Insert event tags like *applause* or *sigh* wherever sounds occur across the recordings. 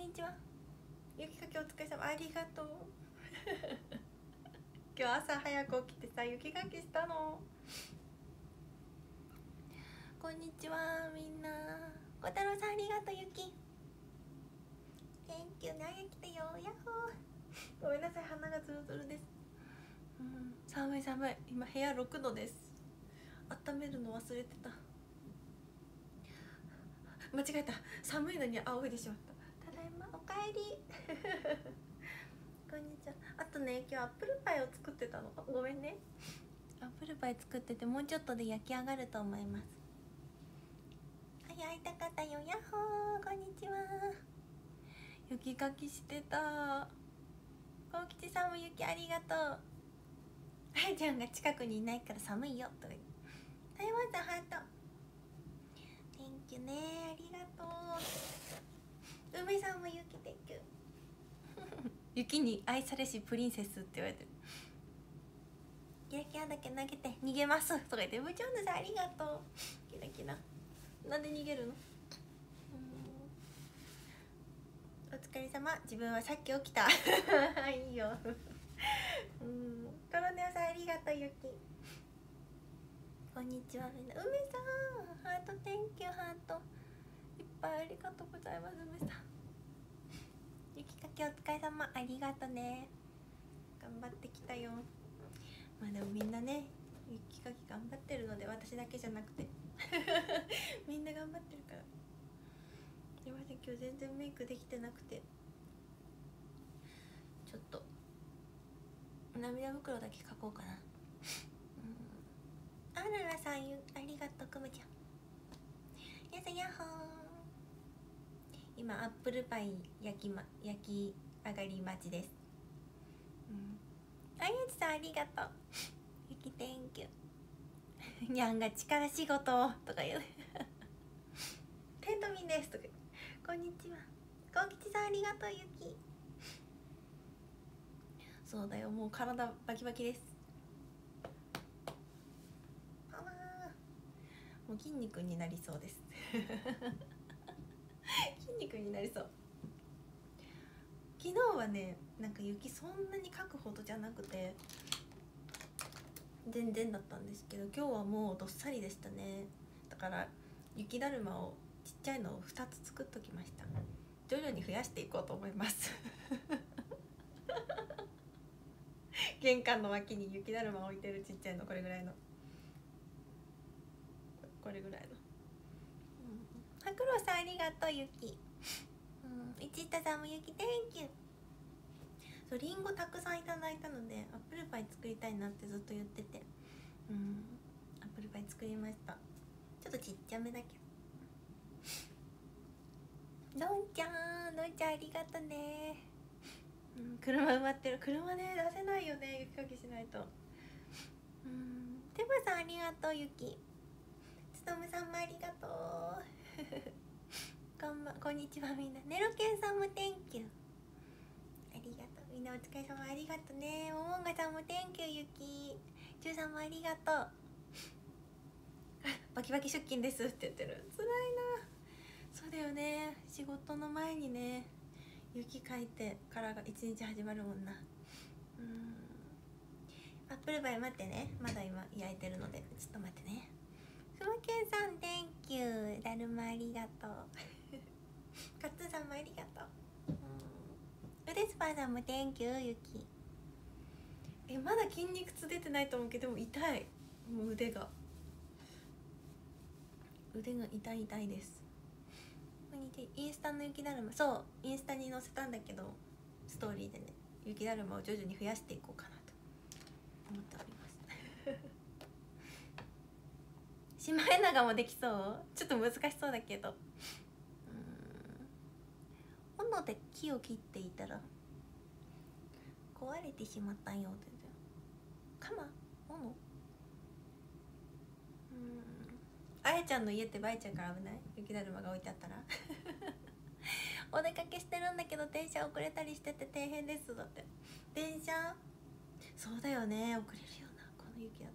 にちは。雪かきお疲れ様。ありがとう。*laughs* 今日朝早く起きてさ雪かきしたの。こんにちはみんな。小太郎さんありがとう雪。Thank you なや来たよやっほー。ごめんなさい鼻がズルズルです、うん、寒い寒い。今部屋6度です。温めるの忘れてた。間違えた。寒いのに仰いでしまったかえり。*laughs* こんにちは。あとね今日アップルパイを作ってたの。ごめんね。アップルパイ作っててもうちょっとで焼き上がると思います。はい会いたかったよ。やっほー。こんにちは。雪かきしてた。幸吉さんも雪ありがとう。はいちゃんが近くにいないから寒いよ。とか言って。台湾さんハート。Thank you ね。ありがとう。梅さんも雪 Thank you 雪に愛されしプリンセスって言われてる。キラキラだけ投げて逃げますとか言って部長のさんありがとう。キラキラ。なんで逃げるの？お疲れ様。自分はさっき起きた。*laughs* いいよ。うん。コロネオさんありがとうゆきこんにちはみんな。梅さんハート Thank you ハート。いっぱいありがとうございます梅さんきお疲れ様ありがとね。頑張ってきたよ。まあでもみんなね雪かき頑張ってるので私だけじゃなくて。*laughs* みんな頑張ってるから。すいません今日全然メイクできてなくて。ちょっと涙袋だけ描こうかな。うん。あららさんありがとうくむちゃん。やさやっほー。今アップルパイ焼き,、ま、焼き上がり待ちです。うん。あゆちさんありがとう。ゆき Thank you にゃんが力仕事とか言う。テントミンですとか。こんにちは。こうきちさんありがとうゆきそうだよ。もう体バキバキです。もう筋肉になりそうです。肉になりそう。昨日はねなんか雪そんなにかくほどじゃなくて全然だったんですけど今日はもうどっさりでしたね。だから雪だるまをちっちゃいのを2つ作っときました。徐々に増やしていこうと思います。*laughs* 玄関の脇に雪だるま置いてるちっちゃいのこれぐらいの。これぐらいの。はくろさんありがとうゆきうんいちたさんもゆき Thank you そうりんごたくさんいただいたのでアップルパイ作りたいなってずっと言ってて。うんアップルパイ作りました。ちょっとちっちゃめだけど。どんちゃんどんちゃんありがとね。うん車埋まってる。車ね出せないよね雪かきしないと。うんてばさんありがとうゆきつとむさんもありがとう。こんばんこんにちはみんな。ネロケンさんも Thank you ありがとう。みんなお疲れ様。ありがとうね。ももんがさんも Thank you ゆきちゅうさんもありがとう。*laughs* バキバキ出勤です。って言ってる。辛いな。そうだよね。仕事の前にね雪かいてからが一日始まるもんな。うん。アップルパイ待ってね。まだ今焼いてるので。ちょっと待ってね。ふまけんさん Thank you だるまありがとう。カッツさんもありがとう。うん。うでスパーさんも Thank you ゆきえまだ筋肉痛出てないと思うけどでも痛い。もう腕が。腕が痛い痛いです。インスタの雪だるま。そうインスタに載せたんだけどストーリーでね雪だるまを徐々に増やしていこうかなと。思っております。シマエナガもできそう？ちょっと難しそうだけど。斧で木を切っていたら壊れてしまったんよってカマ斧うんあやちゃんの家ってばあちゃんから危ない？雪だるまが置いてあったらお出かけしてるんだけど電車遅れたりしてて大変ですだって。電車？そうだよね。遅れるよなこの雪だっ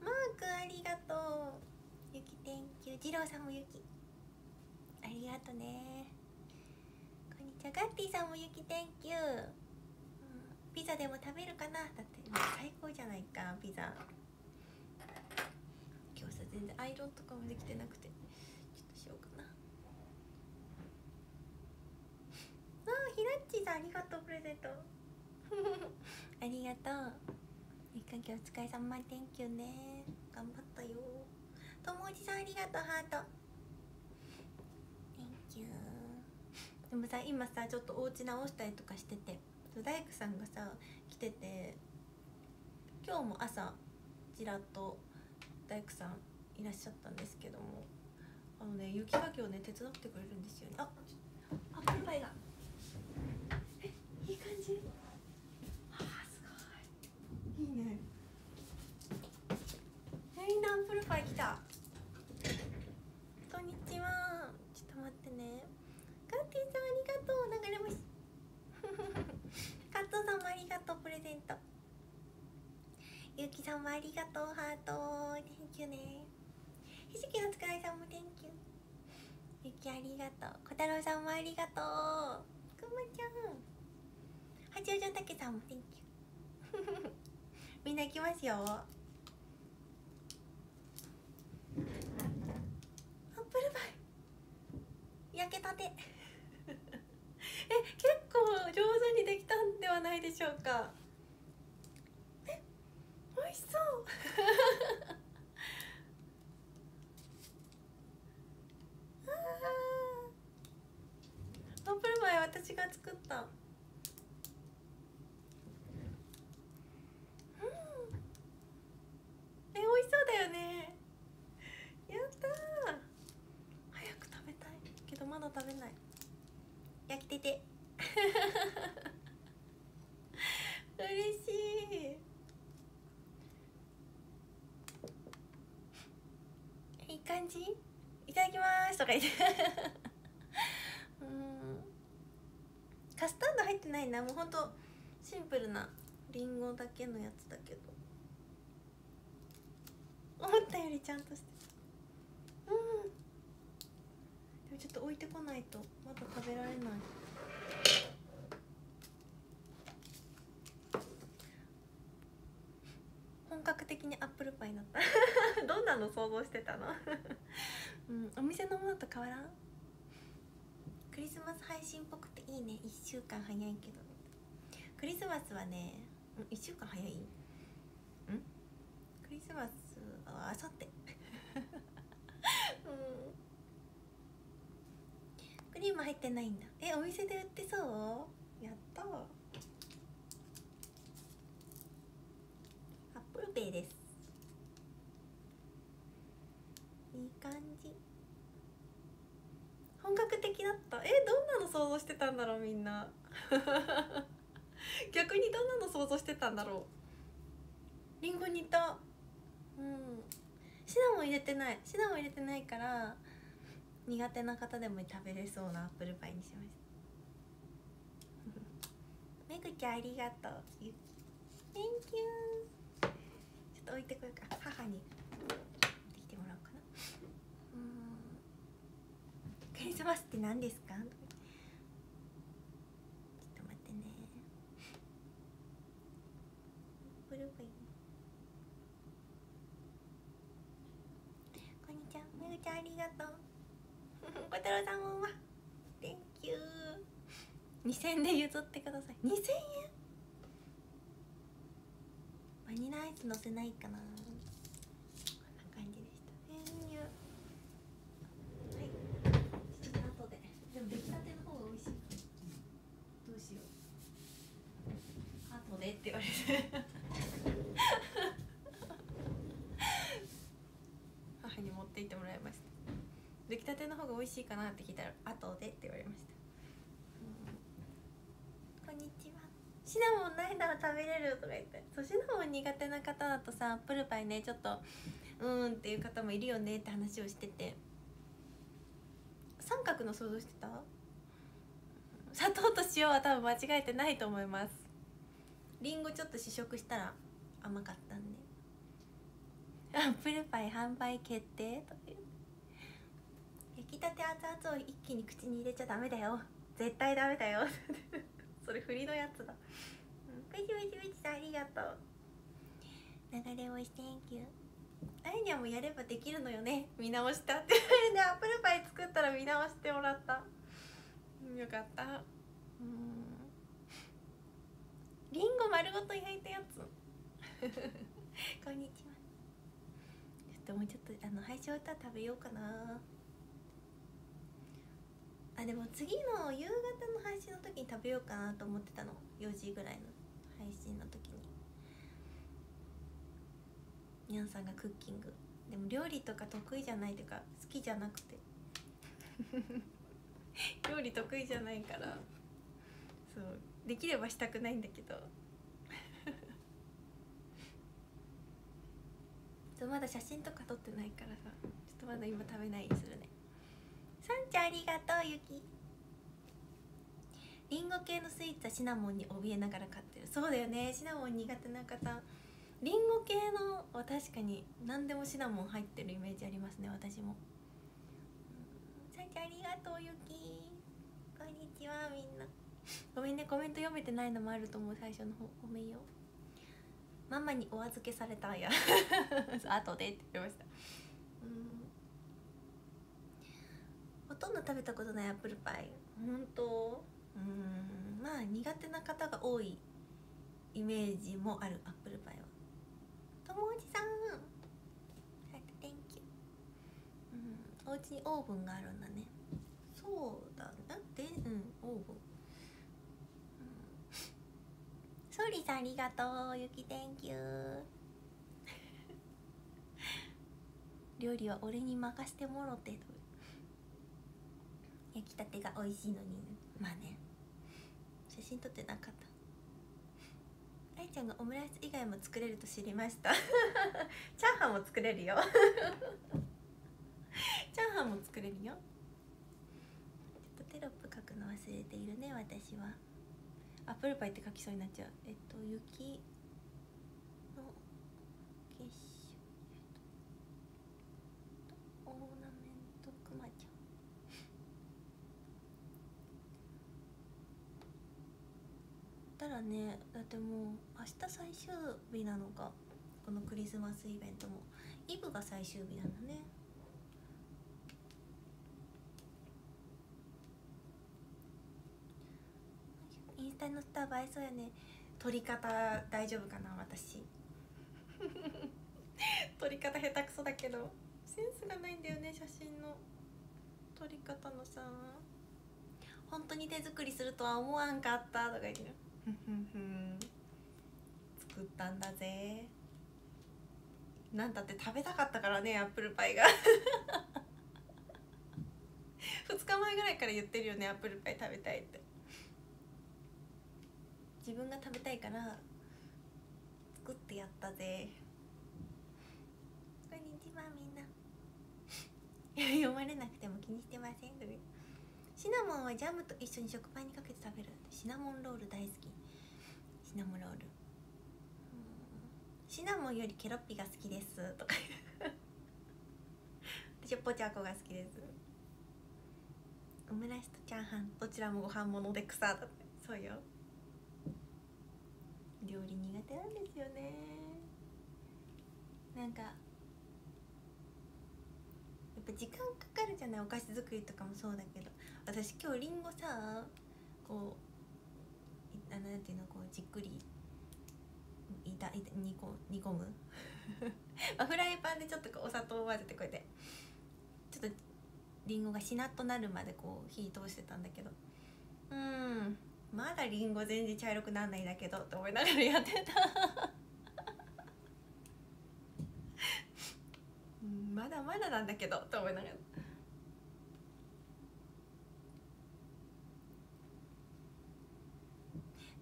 たマークありがとう。雪天気二郎さんも雪。ありがとね。じゃあガッティさんもゆき Thank you、うん、ピザでも食べるかな？だって最高じゃないかピザ。今日さ全然アイロンとかもできてなくて。ちょっとしようかな。あひらっちさんありがとうプレゼント。*laughs* ありがとう。一か月お疲れ様 Thank you ね。頑張ったよ。ともおじさんありがとうハート Thank you でもさ今さちょっとお家直したりとかしてて大工さんがさ来てて今日も朝ちらっと大工さんいらっしゃったんですけどもあのね雪かきをね手伝ってくれるんですよね。あアップルパイがえいい感じ？あーすごい。いいね。えみんなアップルパイ来たこんにちはちょっと待ってねカッティさんありがとう流れ星カットさんもありがとうプレゼント。ゆうきさんもありがとうハート。Thank you ね。ひじきのつかいさんも Thank you ゆきありがとう。小太郎さんもありがとう。くまちゃん。八王子のたけさんも Thank you *laughs* みんな行きますよ。アップルパイ。焼けたて。結構上手にできたんではないでしょうか。え美味しそうあーアップルパイ私が作ったうんえ美味しそうだよねやったー早く食べたいけどまだ食べない焼きてて嬉しいいい感じいただきます。とか言って。*laughs* うん。カスタード入ってないな。もうほんとシンプルなりんごだけのやつだけど。思ったよりちゃんとしてた。うん。でもちょっと置いてこないとまだ食べられない。本格的にアップルパイになった。どんなの想像してたの？*laughs* うんお店のものと変わらん？クリスマス配信っぽくていいね。1週間早いけど。クリスマスはね1週間早い？ん？クリスマスはあさって。*laughs* うん。クリーム入ってないんだ。えお店で売ってそうやったアップルペイですいい感じ本格的だったえどんなの想像してたんだろうみんな。*laughs* 逆にどんなの想像してたんだろう。リンゴ煮た。うん。シナモン入れてない。シナモン入れてないから苦手な方でも食べれそうなアップルパイにしました。*laughs* めぐちゃんありがとう。Thank you ちょっと置いてこようか。母に。持ってきてもらおうかな。うん。クリスマスって何ですかちょっと待ってねアップルパイこんにちゃんありがとう。*laughs* 小太郎さんもわ Thank you 2000円で譲ってください。2000円？バニラアイス乗せないかな。こんな感じでした。はい。ちょっと後で。でも出来たての方が美味しい。どうしよう。後でって言われて母に持って行ってもらいました出来たての方が美味しいかなって聞いたら後でって言われました、こんにちは。シナモンないなら食べれるとか言ってそうシナモン苦手な方だとさアップルパイねちょっとうんっていう方もいるよねって話をしてて。三角の想像してた？砂糖と塩は多分間違えてないと思います。りんごちょっと試食したら甘かったんで。アップルパイ販売決定とか言って焼きたて熱々を一気に口に入れちゃダメだよ。絶対ダメだよ。*laughs* それ振りのやつだ。ペチペチペチさんありがとう。流れ星 Thank you アイニャもやればできるのよね。見直したって。*laughs* ねアップルパイ作ったら見直してもらった。よかった。うん。リンゴ丸ごと焼いたやつ。*laughs* こんにちは。ちょっともうちょっとあの配信歌食べようかな。あでも次の夕方の配信の時に食べようかなと思ってたの。4時ぐらいの配信の時に。にゃんさんがクッキング。でも料理とか得意じゃないというか好きじゃなくて。*laughs* 料理得意じゃないから。そう。できればしたくないんだけど。*laughs* そうまだ写真とか撮ってないからさ。ちょっとまだ今食べないにするねさんちゃんありがとうゆきりんご系のスイーツはシナモンに怯えながら買ってる。そうだよね。シナモン苦手な方。りんご系のは確かに何でもシナモン入ってるイメージありますね私も。さん。ちゃんありがとうゆきこんにちはみんな。ごめんねコメント読めてないのもあると思う最初の方。ごめんよ。ママにお預けされたんや。*laughs* 後でって言ってました。うん。ほとんど食べたことないアップルパイ。本当？うん。まあ苦手な方が多いイメージもあるアップルパイは。ともおじさん。Thank you うん。お家にオーブンがあるんだね。そうだなでうんオーブン。ソーリーさんありがとう。ゆき Thank you *laughs* 料理は俺に任せてもろてと焼きたてが美味しいのに。まあね。写真撮ってなかった。愛ちゃんがオムライス以外も作れると知りました。*laughs* チャーハンも作れるよ。*laughs* チャーハンも作れるよ。ちょっとテロップ書くの忘れているね私は。アップルパイって書きそうになっちゃう。えっと雪の結晶オーナメントくまちゃんたらねだってもう明日最終日なのか。このクリスマスイベントも。イブが最終日なんだね。インスタのスター映えそうやね。撮り方大丈夫かな私。*laughs* 撮り方下手くそだけど。センスがないんだよね写真の。撮り方のさ。本当に手作りするとは思わんかったとか言ってふんふん作ったんだぜ。なんだって食べたかったからねアップルパイが。*laughs* 2日前ぐらいから言ってるよねアップルパイ食べたいって。自分が食べたいから作ってやったぜ。こんにちはみんな。*laughs* 読まれなくても気にしてません？シナモンはジャムと一緒に食パンにかけて食べるシナモンロール大好き。シナモンロール。シナモンよりケロッピが好きです。とか *laughs* 私はポチャコが好きです。オムライスとチャーハンどちらもご飯物で草だって。そうよ。料理苦手なんですよね。なんかやっぱ時間かかるじゃない？お菓子作りとかもそうだけど。私今日りんごさこうあなんていうのこうじっくりいたいた煮こ煮込む？*laughs* あフライパンでちょっとこうお砂糖を混ぜてこうやってちょっとりんごがしなっとなるまでこう火通してたんだけどうんまだりんご全然茶色くなんないんだけどって思いながらやってた。*laughs* まだまだなんだけどって思いながら。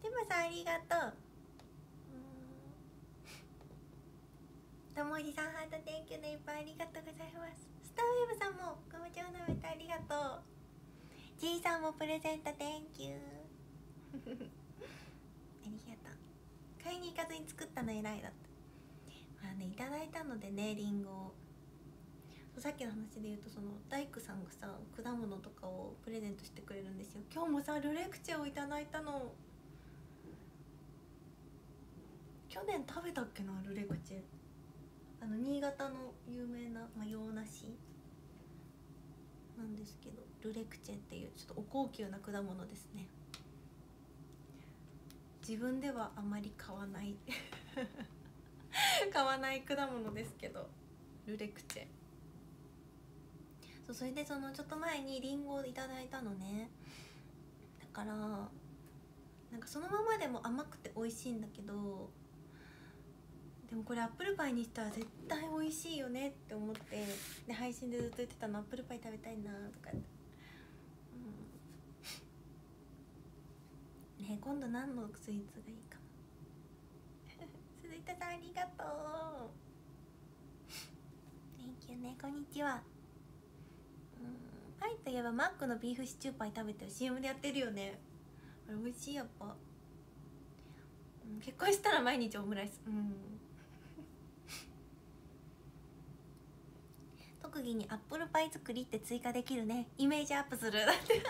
でもさんありがとう。ともじさんハートテンキューでいっぱいありがとうございます。スターウェブさんもご無茶をなめてありがとう。じいさんもプレゼント Thank *laughs* you ありがとう。買いに行かずに作ったの偉いだって。まあねいただいたのでねりんごを。さっきの話で言うとその大工さんがさ果物とかをプレゼントしてくれるんですよ。今日もさルレクチェをいただいたの去年食べたっけなルレクチェ。あの新潟の有名な、まあ、洋梨。なんですけどルレクチェっていうちょっとお高級な果物ですね。自分ではあまり買わない。*laughs* 買わない果物ですけどルレクチェ。そうそれでそのちょっと前にりんごをいただいたのね。だからなんかそのままでも甘くて美味しいんだけどでもこれアップルパイにしたら絶対美味しいよねって思ってで配信でずっと言ってたのアップルパイ食べたいなとか、うん、ね今度何のスイーツがいいか *laughs* 鈴田さんありがとう。Thank you ねこんにちは。うんパイといえばマックのビーフシチューパイ食べてる。CM でやってるよね。あれ美味しいやっぱ、うん、結婚したら毎日オムライス。うん。特技にアップルパイ作りって追加できるね。イメージアップする。だってい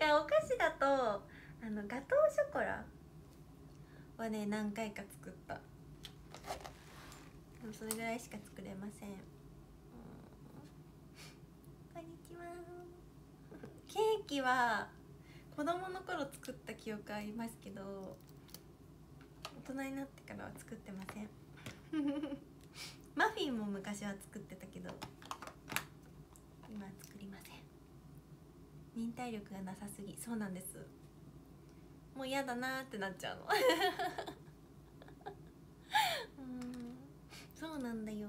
やお菓子だとあのガトーショコラはね何回か作った。でもそれぐらいしか作れません。こんにちは。ケーキは子供の頃作った記憶ありますけど大人になってからは作ってません。マフィンも昔は作ってたけど今は作りません。忍耐力がなさすぎ。そうなんです。もう嫌だなってなっちゃうの。*laughs* うん。そうなんだよ。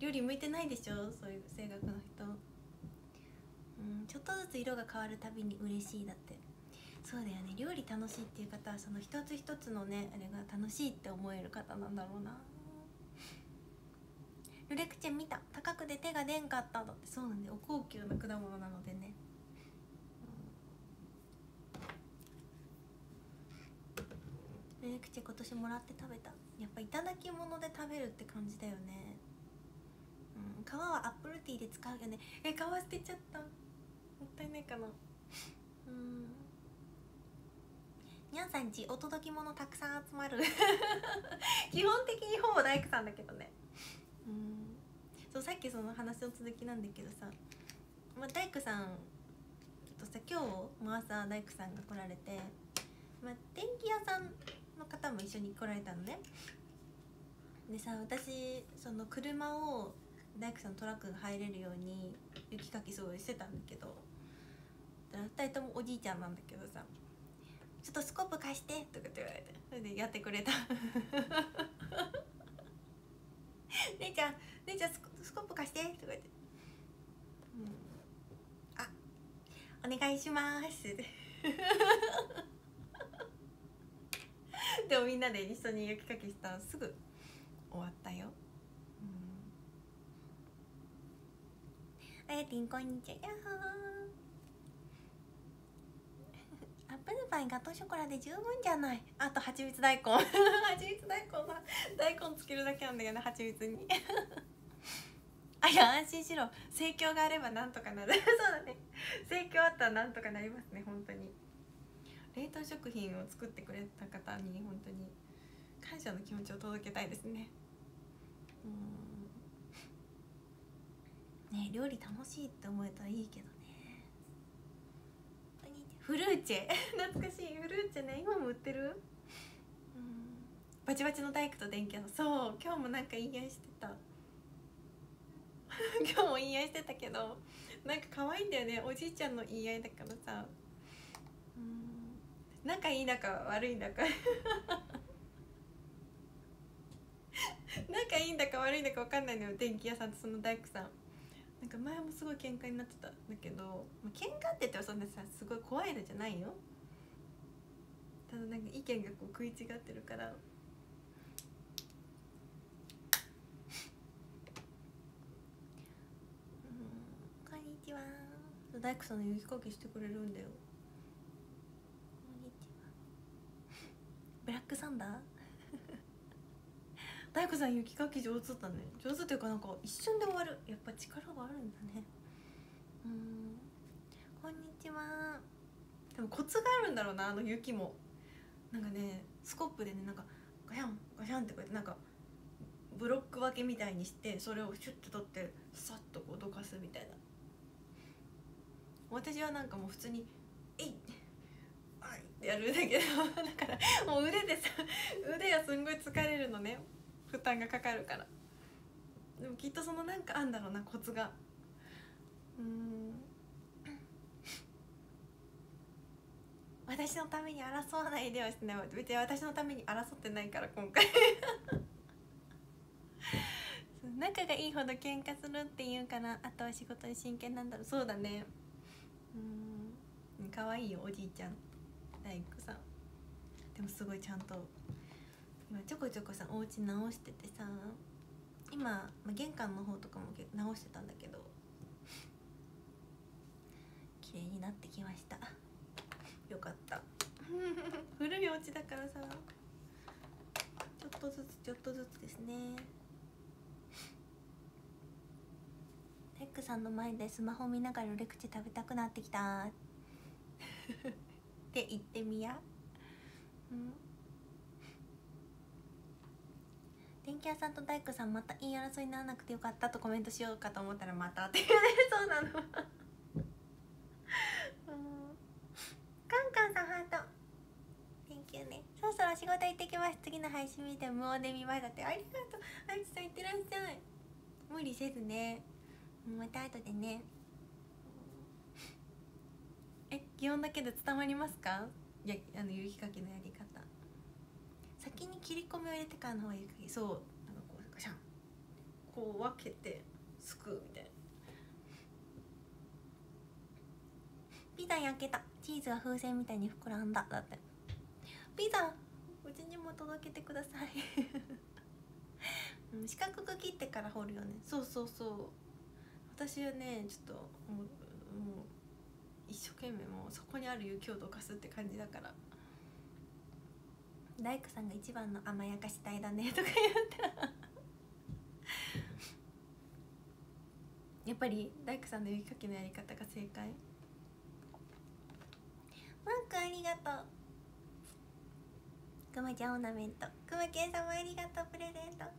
料理向いてないでしょ？そういう性格の人。うん。ちょっとずつ色が変わるたびに嬉しいだって。そうだよね。料理楽しいっていう方はその一つ一つのねあれが楽しいって思える方なんだろうな。ルレクチェ見た。高くで手が出んかっただって。そうなんでお高級な果物なのでね、うん、ルレクチェ今年もらって食べた。やっぱ頂き物で食べるって感じだよね。うん。皮はアップルティーで使うよね。え皮捨てちゃった。もったいないかな。うん。にゃんさんちお届き物たくさん集まる。*laughs* 基本的にほぼ大工さんだけどね。うんそうさっきその話の続きなんだけどさ、まあ、大工さんとさ今日も朝大工さんが来られて、まあ、電気屋さんの方も一緒に来られたのね。でさ私その車を大工さんのトラックが入れるように雪かきすごいしてたんだけど2人ともおじいちゃんなんだけどさ「ちょっとスコップ貸して」とかって言われてそれでやってくれた。*laughs* 姉ちゃん姉ちゃんスコップ貸してとか言って「うん、あお願いします」*laughs* でもみんなで一緒に雪かきしたらすぐ終わったよ。うん。あやてんこんにちは。やっほーアップルパイガトーショコラで十分じゃない。あと蜂蜜大根。*laughs* 蜂蜜大根は大根つけるだけなんだよね。蜂蜜に。*laughs* あいや安心しろ。盛況があればなんとかなる。*laughs* そうだね。盛況あったらなんとかなりますね本当に。冷凍食品を作ってくれた方に本当に。感謝の気持ちを届けたいですね。うん。ね料理楽しいって思えたらいいけど。フルーチェ。*laughs* 懐かしい。フルーチェね。今も売ってる？うん。バチバチの大工と電気のそう。今日もなんか言い合いしてた。*laughs* 今日も言い合いしてたけどなんか可愛いんだよね。おじいちゃんの言い合いだからさ。うん。仲いい仲悪い仲 *laughs* 仲いいんだか悪いんだか分かんないのよ。電気屋さんとその大工さん。なんか前もすごい喧嘩になってたんだけど、まあ、喧嘩って言ってもそんなさすごい怖いのじゃないよ。ただなんか意見がこう食い違ってるから。こんにちは。大工さんの雪かきしてくれるんだよ。こんにちは。ブラックサンダー？大工さん雪かき上手だね。上手っていうかなんか一瞬で終わる。やっぱ力があるんだね。うん。こんにちは。でもコツがあるんだろうなあの雪も。なんかねスコップでねなんかガシャンガシャンってこうやってなんかブロック分けみたいにしてそれをシュッと取ってさっとこうどかすみたいな。私はなんかもう普通に「えい!」はいってやるんだけどだからもう腕でさ腕がすんごい疲れるのね。負担がかかるから。でもきっとそのなんかあんだろうなコツが。うん。私のために争わないではしてない。別に私のために争ってないから今回。*laughs* 仲がいいほど喧嘩するっていうからあとは仕事に真剣なんだろう。そうだね。うん。可愛いよおじいちゃん。大工さん。でもすごいちゃんと今ちょこちょこさお家直しててさ今、まあ、玄関の方とかも直してたんだけど綺麗になってきました。よかった。*laughs* 古いお家だからさちょっとずつちょっとずつですね。テックさんの前でスマホ見ながらレクチ食べたくなってきた。って言ってみや。うん。電気屋さんと大工さんまた言い争いにならなくてよかったとコメントしようかと思ったらまたっていうね。*laughs* そうなの。*laughs* カンカンさんハート。Thank you ね。そろそろ仕事行ってきます。次の配信見て無音で見ましたって。ありがとう。あいちさんいってらっしゃい。無理せずね。また後でね。え擬音だけで伝わりますか？いやあの雪かきのやり方。先に切り込みを入れてからの方が雪かきそうなんかこうガシャン。こう分けてすくうみたいな。ピザ焼けた。チーズが風船みたいに膨らんだ。だって。ピザうちにも届けてください。*laughs* うん、四角く切ってから掘るよね。そうそうそう。私はねちょっともうもう一生懸命もうそこにある雪をどかすって感じだから。大工さんが一番の甘やかし隊だねとか言ってやっぱり大工さんの雪かきのやり方が正解。マークありがとう。くまちゃんオーナメント。くまけんさんもありがとう。プレゼント。わ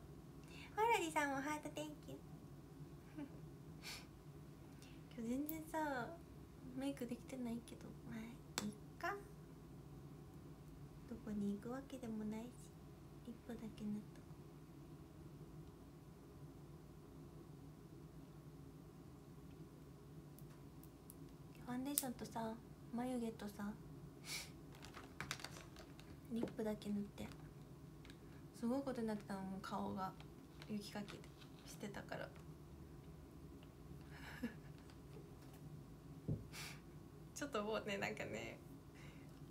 らじさんもハート Thank *laughs* you 今日全然さメイクできてないけど。まあいこに行くわけでもないし一歩だけ塗っとこうファンデーションとさ眉毛とさリップだけ塗って。すごいことになってたのもう顔が。雪かきしてたから。*laughs* ちょっともうねなんかね。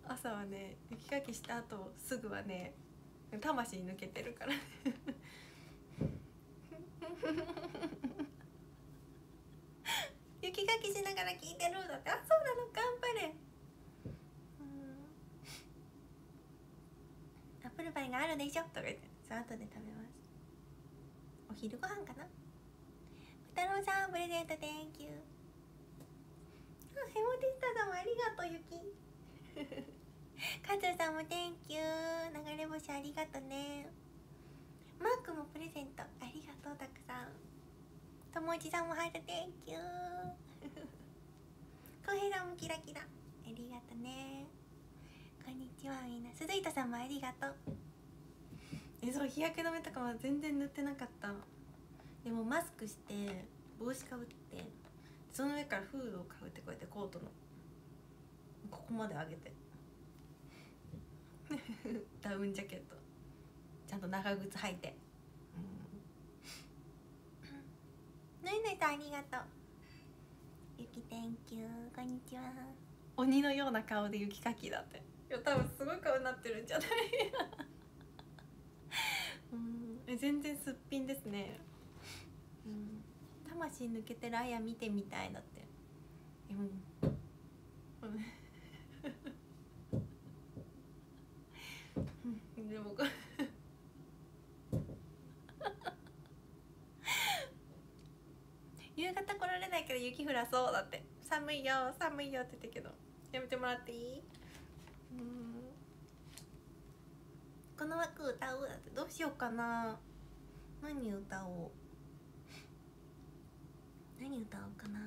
朝はね雪かきした後すぐはね魂抜けてるからね。雪かきしながら聞いてるんだってあそうなの頑張れ。アップルパイがあるでしょ。とか言ってさあ後で食べます。お昼ご飯かな。太郎さんプレゼント Thank you あヘモティスタさんもありがとう雪カズさんも Thank you 流れ星ありがとね。マークもプレゼント。ありがとうたくさん。ともちさんもハート Thank you *laughs* コヘさんもキラキラ。ありがとね。こんにちはみんな。鈴井さんもありがとう。えそう日焼け止めとかは全然塗ってなかった。でもマスクして帽子かぶってその上からフードをかぶってこうやってコートのここまで上げて。ダウンジャケット。ちゃんと長靴履いて。ぬいぬいさんありがとう。ゆき Thank you こんにちは。鬼のような顔で雪かきだって。いや多分すごい顔になってるんじゃない？*laughs* うん。え全然すっぴんですね。うん。魂抜けてるあや見てみたいだって。うんでも *laughs* 夕方来られないけど雪降らそうだって。寒いよ寒いよって言ったけど。やめてもらっていい？うん。この枠歌おう？だってどうしようかな。何歌おう？何歌おうかな。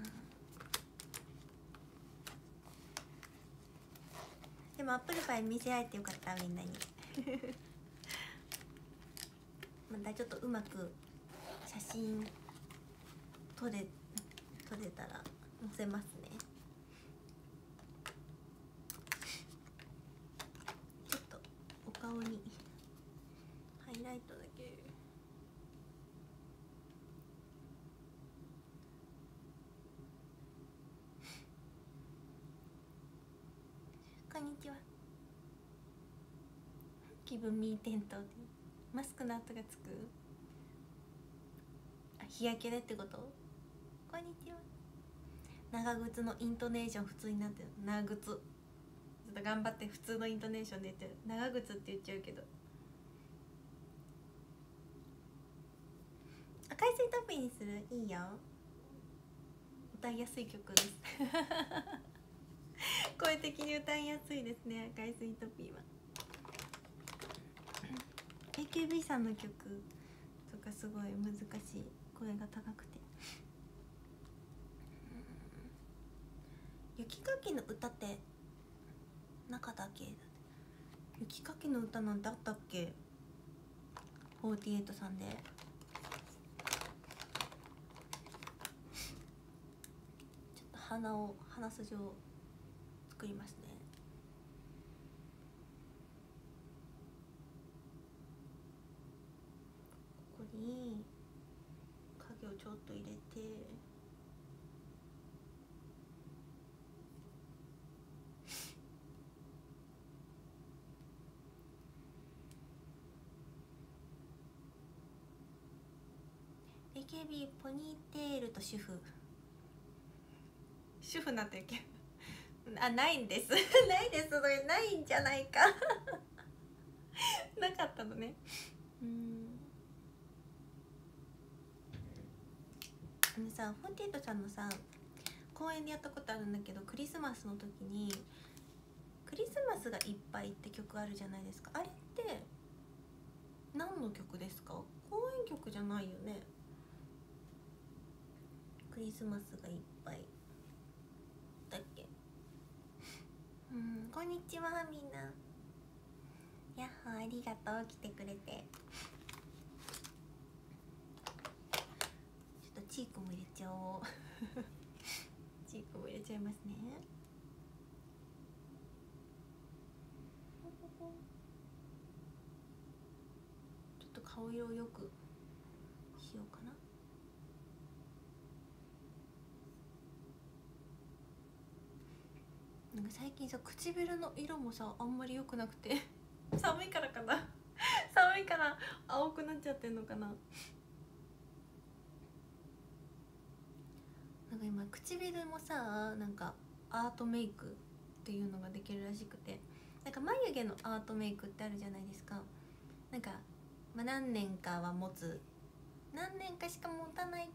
でもアップルパイ見せられてよかったみんなに。*laughs* またちょっとうまく写真撮れ撮れたら載せますね。ちょっとお顔にハイライトだけこんにちは気分ミーテントマスクの跡がつく？あ日焼けでってこと？こんにちは。長靴のイントネーション普通になってる。長靴。ちょっと頑張って普通のイントネーションで言ってる。長靴って言っちゃうけど。赤い水トピーにする？いいよ。歌いやすい曲です。*laughs* 声的に歌いやすいですね赤いスイートピーは。AKB さんの曲とかすごい難しい声が高くて。雪かきの歌って中だけ？雪かきの歌なんてあったっけ？48さんで。ちょっと鼻を鼻筋を作りますねここに影をちょっと入れて「AKB ポニーテールと主婦」主婦なんて言けあないんです。*laughs* ないです。それないんじゃないか。*laughs* なかったのね。うんあのさフォンティートさんのさ公演でやったことあるんだけどクリスマスの時に「クリスマスがいっぱい」って曲あるじゃないですか。あれって何の曲ですか？公演曲じゃないよね。クリスマスがいっぱい。だっけ？うんこんにちはみんな。やっほーありがとう。来てくれてちょっとチークも入れちゃおう。チークも入れちゃいますね。ちょっと顔色をよくしようかな。なんか最近さ唇の色もさあんまり良くなくて。*laughs* 寒いからかな。寒いから青くなっちゃってんのかな。んか今唇もさなんかアートメイクっていうのができるらしくてなんか眉毛のアートメイクってあるじゃないですか。なんか、まあ、何年かは持つ。何年かしか持たない、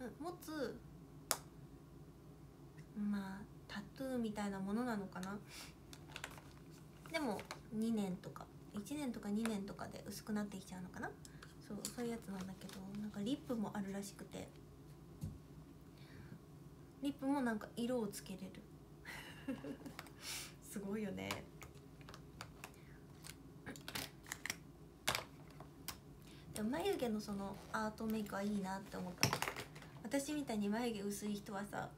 うん、持つまあタトゥーみたいなものなのかな。でも2年とか1年とか2年とかで薄くなってきちゃうのかな。そうそういうやつなんだけどなんかリップもあるらしくて。リップもなんか色をつけれる。*laughs* すごいよね。でも眉毛のそのアートメイクはいいなって思った。私みたいに眉毛薄い人はさ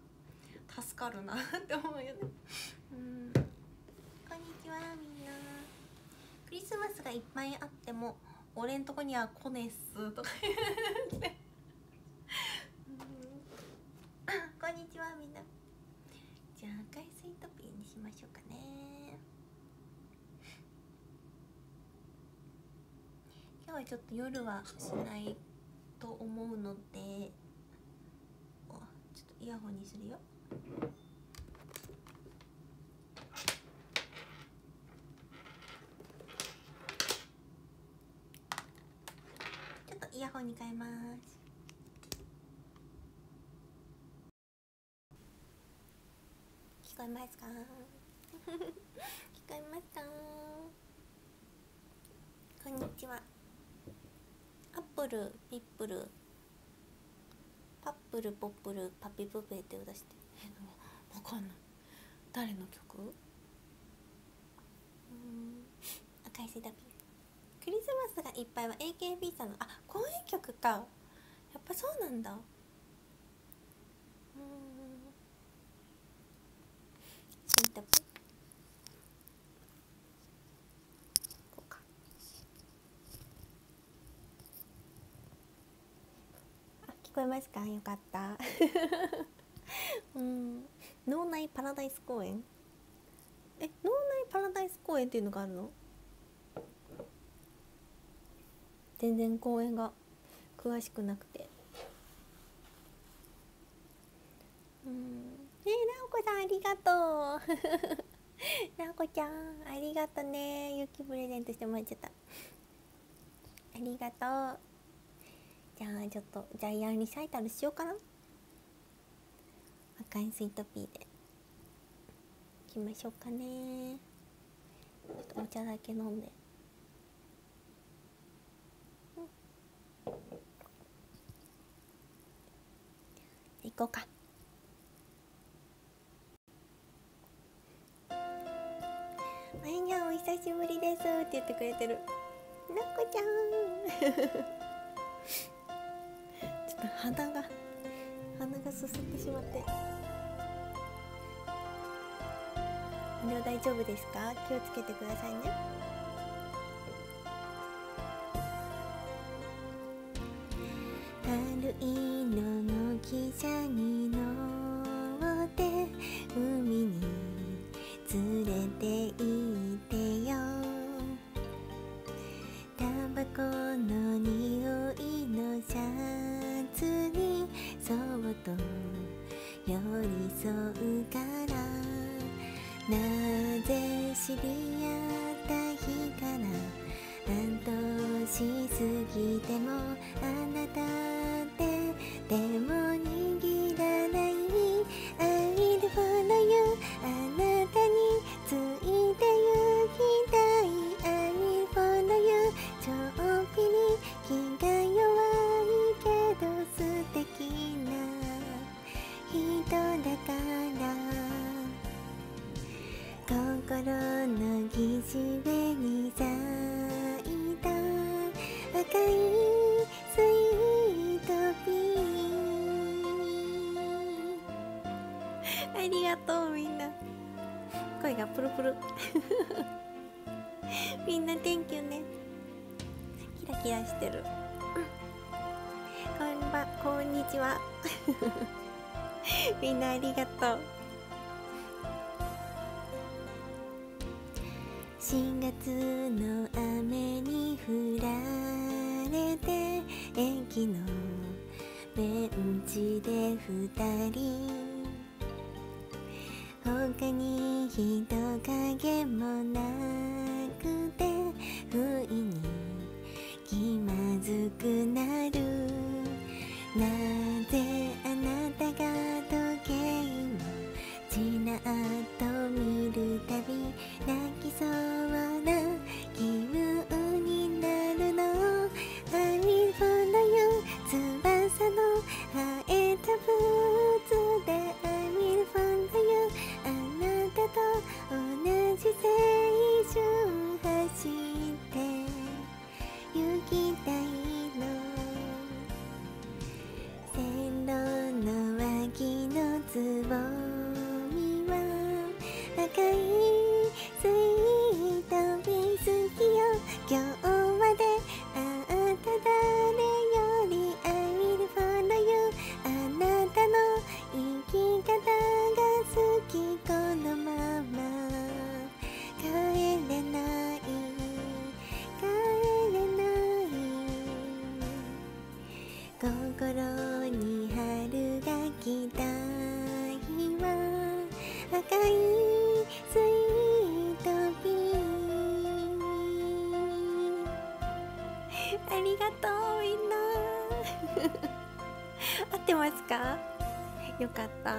助かるなって思うよね。うん。こんにちはみんな。クリスマスがいっぱいあっても俺んとこには来ねっすとか言ってこんにちはみんなじゃあ赤いスイートピーにしましょうかね今日はちょっと夜はしないと思うのでちょっとイヤホンにするよ。ちょっとイヤホンに変えます。聞こえますか？*laughs* 聞こえますか？こんにちは。プルピップル。パップルポップルパピプペって歌して。えわかんない。誰の曲？うん。赤いセダピクリスマスがいっぱいは AKB さんのあ公演曲か。やっぱそうなんだ。うん。スイートピこうかあ聞こえますかよかった。*laughs* うん。脳内パラダイス公園？え脳内パラダイス公園っていうのがあるの？全然公園が詳しくなくて。うん。えー、なおこさんありがとう。*laughs* なおこちゃんありがとね。ゆきプレゼントしてもらっちゃった。ありがとう。じゃあちょっとジャイアンリサイタルしようかな。赤いスイートピーで。いきましょうかね。ちょっとお茶だけ飲んで。行こうか。あいにゃんお久しぶりですって言ってくれてる。なこちゃん。鼻が鼻がすすってしまって。医療大丈夫ですか？気をつけてくださいね。春いのの汽車に乗って海に連れて行と寄り添うからなぜ知り合った日から半年過ぎても駅のベンチで二人他に人影もなくて不意に気まずくなる。なぜあなたが時計をちらっと見るたび泣きそう。えたブーツで I will follow you あなたと同じ青春走って行きたいの線路の脇のつぼみは赤いいスイートピーありがとうみんな。*laughs* 合ってますか？よかった。*laughs*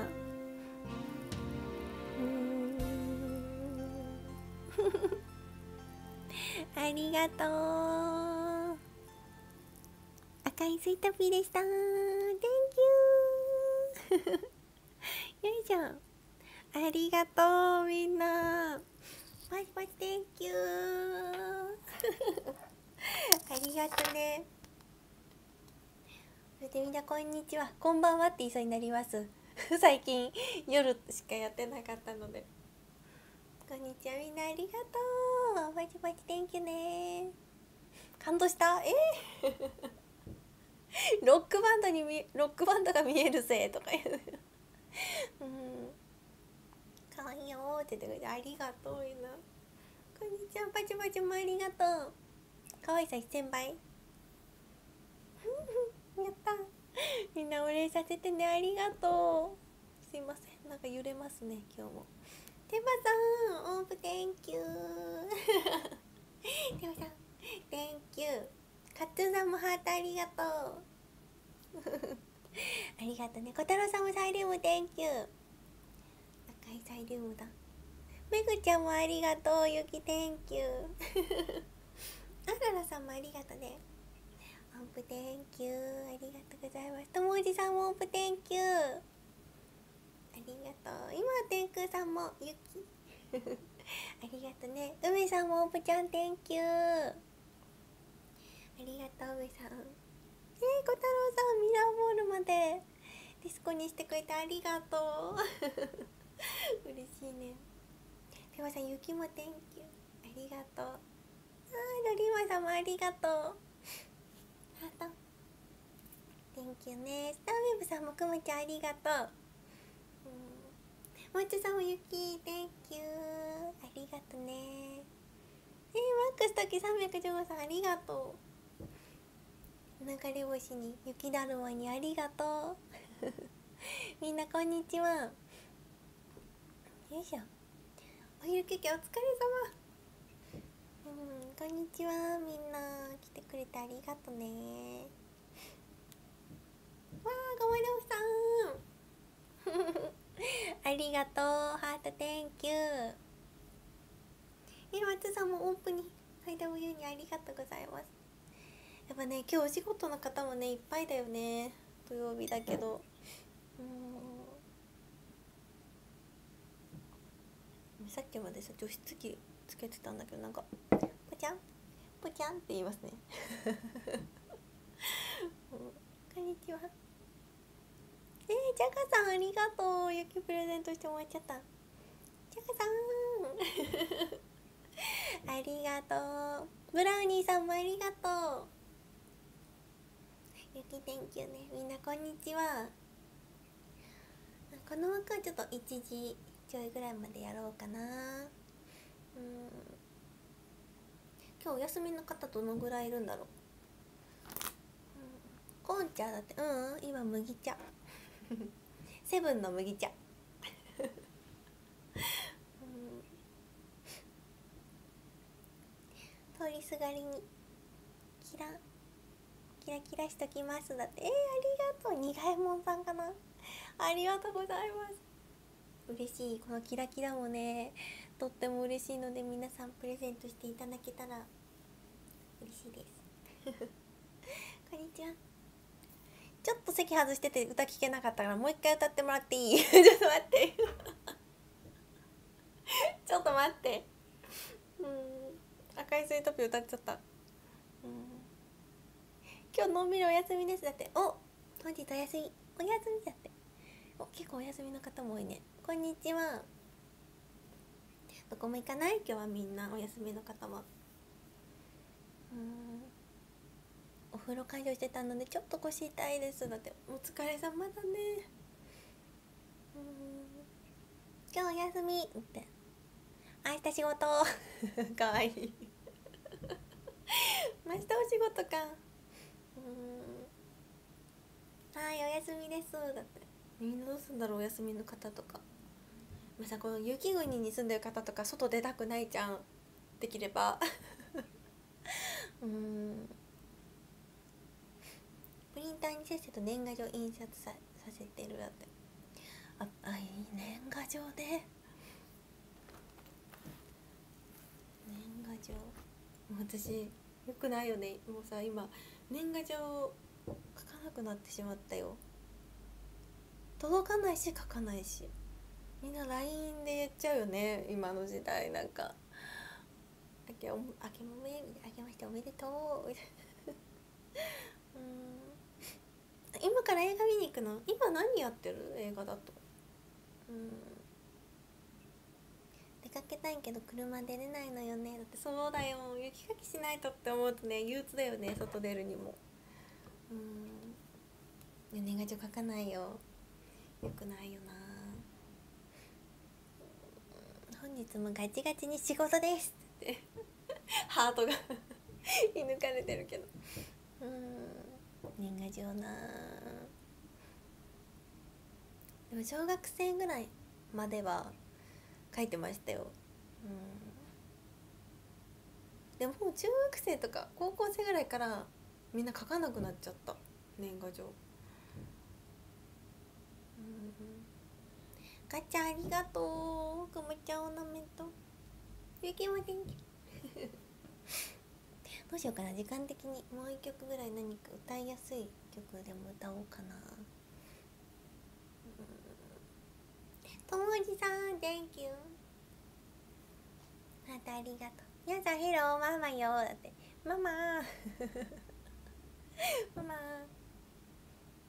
ありがとう。赤いスイートピーでした。Thank you *laughs* よいしょ。ありがとうみんな。パチパチ Thank you. *laughs* ありがとね。それでみんなこんにちは。こんばんはって言いそうになります。*laughs* 最近夜しかやってなかったので。こんにちはみんなありがとう。パチパチ Thank you ね。感動した？え？ー、*laughs* ロックバンドにみロックバンドが見えるぜとか言う。うん。かわいよって言ってくれてありがとうみんな。こんにちは。パチパチもありがとう。かわいさ1000倍やった。みんなお礼させてね。ありがとう。すいません。なんか揺れますね今日も。てばさんオープ Thank you *laughs* てばさん Thank you カッツーさんもハートありがとう。*laughs* ありがとうね。小太郎さんもサイリウム Thank you 赤いサイリウムだ。めぐちゃんもありがとうゆき Thank you *laughs* あららさんもありがとうね。オープ Thank you ありがとうございます。ともおじさんもオープ Thank you ありがとう。今天空さんもゆき。*laughs* ありがとうね。梅さんもオープちゃん Thank you ありがとう梅さん。えー、小太郎さんミラーボールまでディスコにしてくれてありがとう。*laughs* *laughs* 嬉しいね。でもさん雪も Thank you ありがとう。あーロリマさんもありがとう。ハート。Thank you ね。スターウェブさんもくまちゃんありがとう。もちさんもゆき Thank you ありがとね。えー、マックス時315さんありがとう。流れ星に雪だるまにありがとう。*laughs* みんなこんにちは。よいしょ。お昼休憩お疲れ様。うんこんにちは。みんな来てくれてありがとね。わあごめんなさん。*laughs* ありがとう。ハート Thank you え松さんもオープンに間を言うにありがとうございます。やっぱね今日お仕事の方もねいっぱいだよね。土曜日だけど。うん。さっきまでさ除湿機つけてたんだけどなんか「ぽちゃんぽちゃん」って言いますね。*laughs* こんにちは。えー、ジャガさんありがとう。雪プレゼントしてもらっちゃった。ジャガさん *laughs* ありがとう。ブラウニーさんもありがとう。雪天気ね。みんなこんにちは。この枠はちょっと1時ちょいぐらいまでやろうかな。うん。今日お休みの方どのぐらいいるんだろう、うん、コーン茶だって。うんうん。今麦茶。*laughs* セブンの麦茶。通りすがりにキラキラキラしときます。だって。えー、ありがとう。苦いもんさんかな。ありがとうございます。嬉しい。このキラキラもねとっても嬉しいので皆さんプレゼントしていただけたら嬉しいです。*laughs* こんにちは。ちょっと席外してて歌聴けなかったからもう一回歌ってもらっていい？*laughs* ちょっと待って。*laughs* ちょっと待って。うん。赤いスイートピー歌っちゃった。うん。今日のんびりお休みです。だってお本日お休み。お休みだって。結構お休みの方も多いね。こんにちは。どこも行かない？今日はみんなお休みの方も。うん。お風呂解除してたのでちょっと腰痛いです。だってお疲れ様だね。うん。今日お休み。って。明日仕事。*laughs* かわいい。*laughs* 明日お仕事か。うん。はいお休みです。だって。みんなどうすんだろうお休みの方とか。まあさこの雪国に住んでる方とか外出たくないじゃん。できれば。*laughs* うん。プリンターにせっせと年賀状印刷ささせてるだって。ああいい年賀状ね。年賀状。私よくないよね。もうさ今年賀状書かなくなってしまったよ。届かないし書かないし。みんな LINE で言っちゃうよね今の時代なんか「あけおあけもめあけましておめでとう」みたいな。うん。今から映画見に行くの？今何やってる？映画だと。うん。出かけたいけど車出れないのよね。だってそうだよ。雪かきしないとって思うとね憂鬱だよね。外出るにも。うん。年賀状書かないよ。よくないよな。本日もガチガチに仕事です。って。ハートが。射抜かれてるけど。うん。年賀状な。でも小学生ぐらいまでは書いてましたよ。うん。でも中学生とか高校生ぐらいからみんな書かなくなっちゃった。年賀状。ガチャありがとう。くむちゃんオーナメントゆきも元気。*laughs* どうしようかな時間的に。もう一曲ぐらい何か歌いやすい曲でも歌おうかな。ともじさん Thank you またありがとう。やだヘローママよだって。ママ。*laughs* ママ。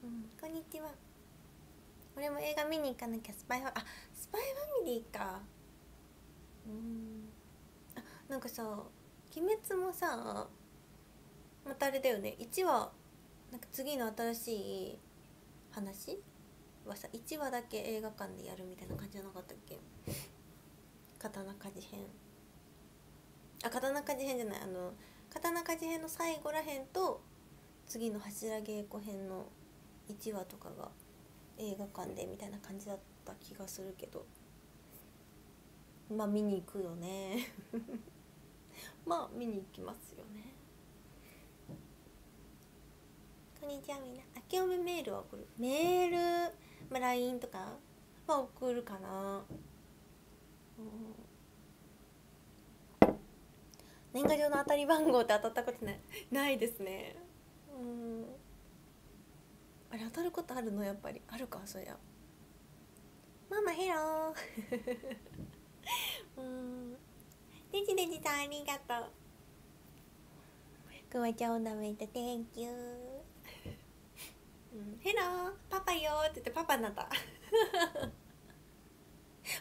うんこんにちは。俺も映画見に行かなきゃスパイファあスパイファミリーか。うん。あなんかさ「鬼滅」もさまたあれだよね。1話なんか次の新しい話？はさ1話だけ映画館でやるみたいな感じじゃなかったっけ？刀鍛冶編。あ刀鍛冶編じゃない。あの刀鍛冶編の最後らへんと次の柱稽古編の1話とかが映画館でみたいな感じだった気がするけど。まあ見に行くよね。*laughs* まあ見に行きますよね。こんにちはみんな。明けおめメールは送る。メール、まあ、LINE とかは送るかな、うん。年賀状の当たり番号って当たったことない。ないですね。うん。あれ当たることあるのやっぱり。あるかそりゃ。ママヘロー。*laughs* うん。デジデジさんありがとう。くまちゃんおなめいた Thank you うん。ヘローパパよって言ってパパになった。*laughs*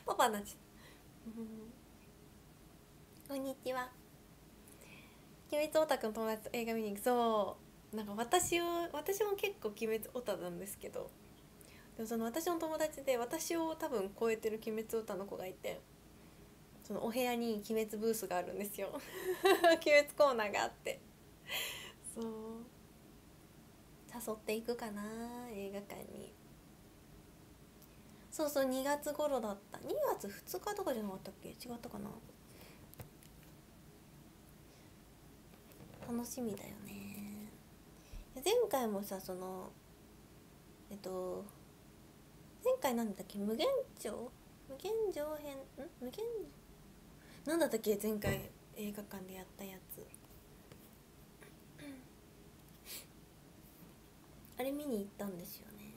パパになっちゃった、うん、こんにちは。鬼滅オタクの友達と映画見に行く。そう。なんか私を私も結構鬼滅オタなんですけどでもその私の友達で私を多分超えてる鬼滅オタの子がいてそのお部屋に鬼滅ブースがあるんですよ。*laughs* 鬼滅コーナーがあって。そう。誘っていくかな映画館に。そうそう2月頃だった。2月2日とかじゃなかったっけ？違ったかな。楽しみだよね。前回もさそのえっと前回なんだっけ？無限城？無限城編？ん？無限？なんだったっけ？前回映画館でやったやつ。あれ見に行ったんですよね。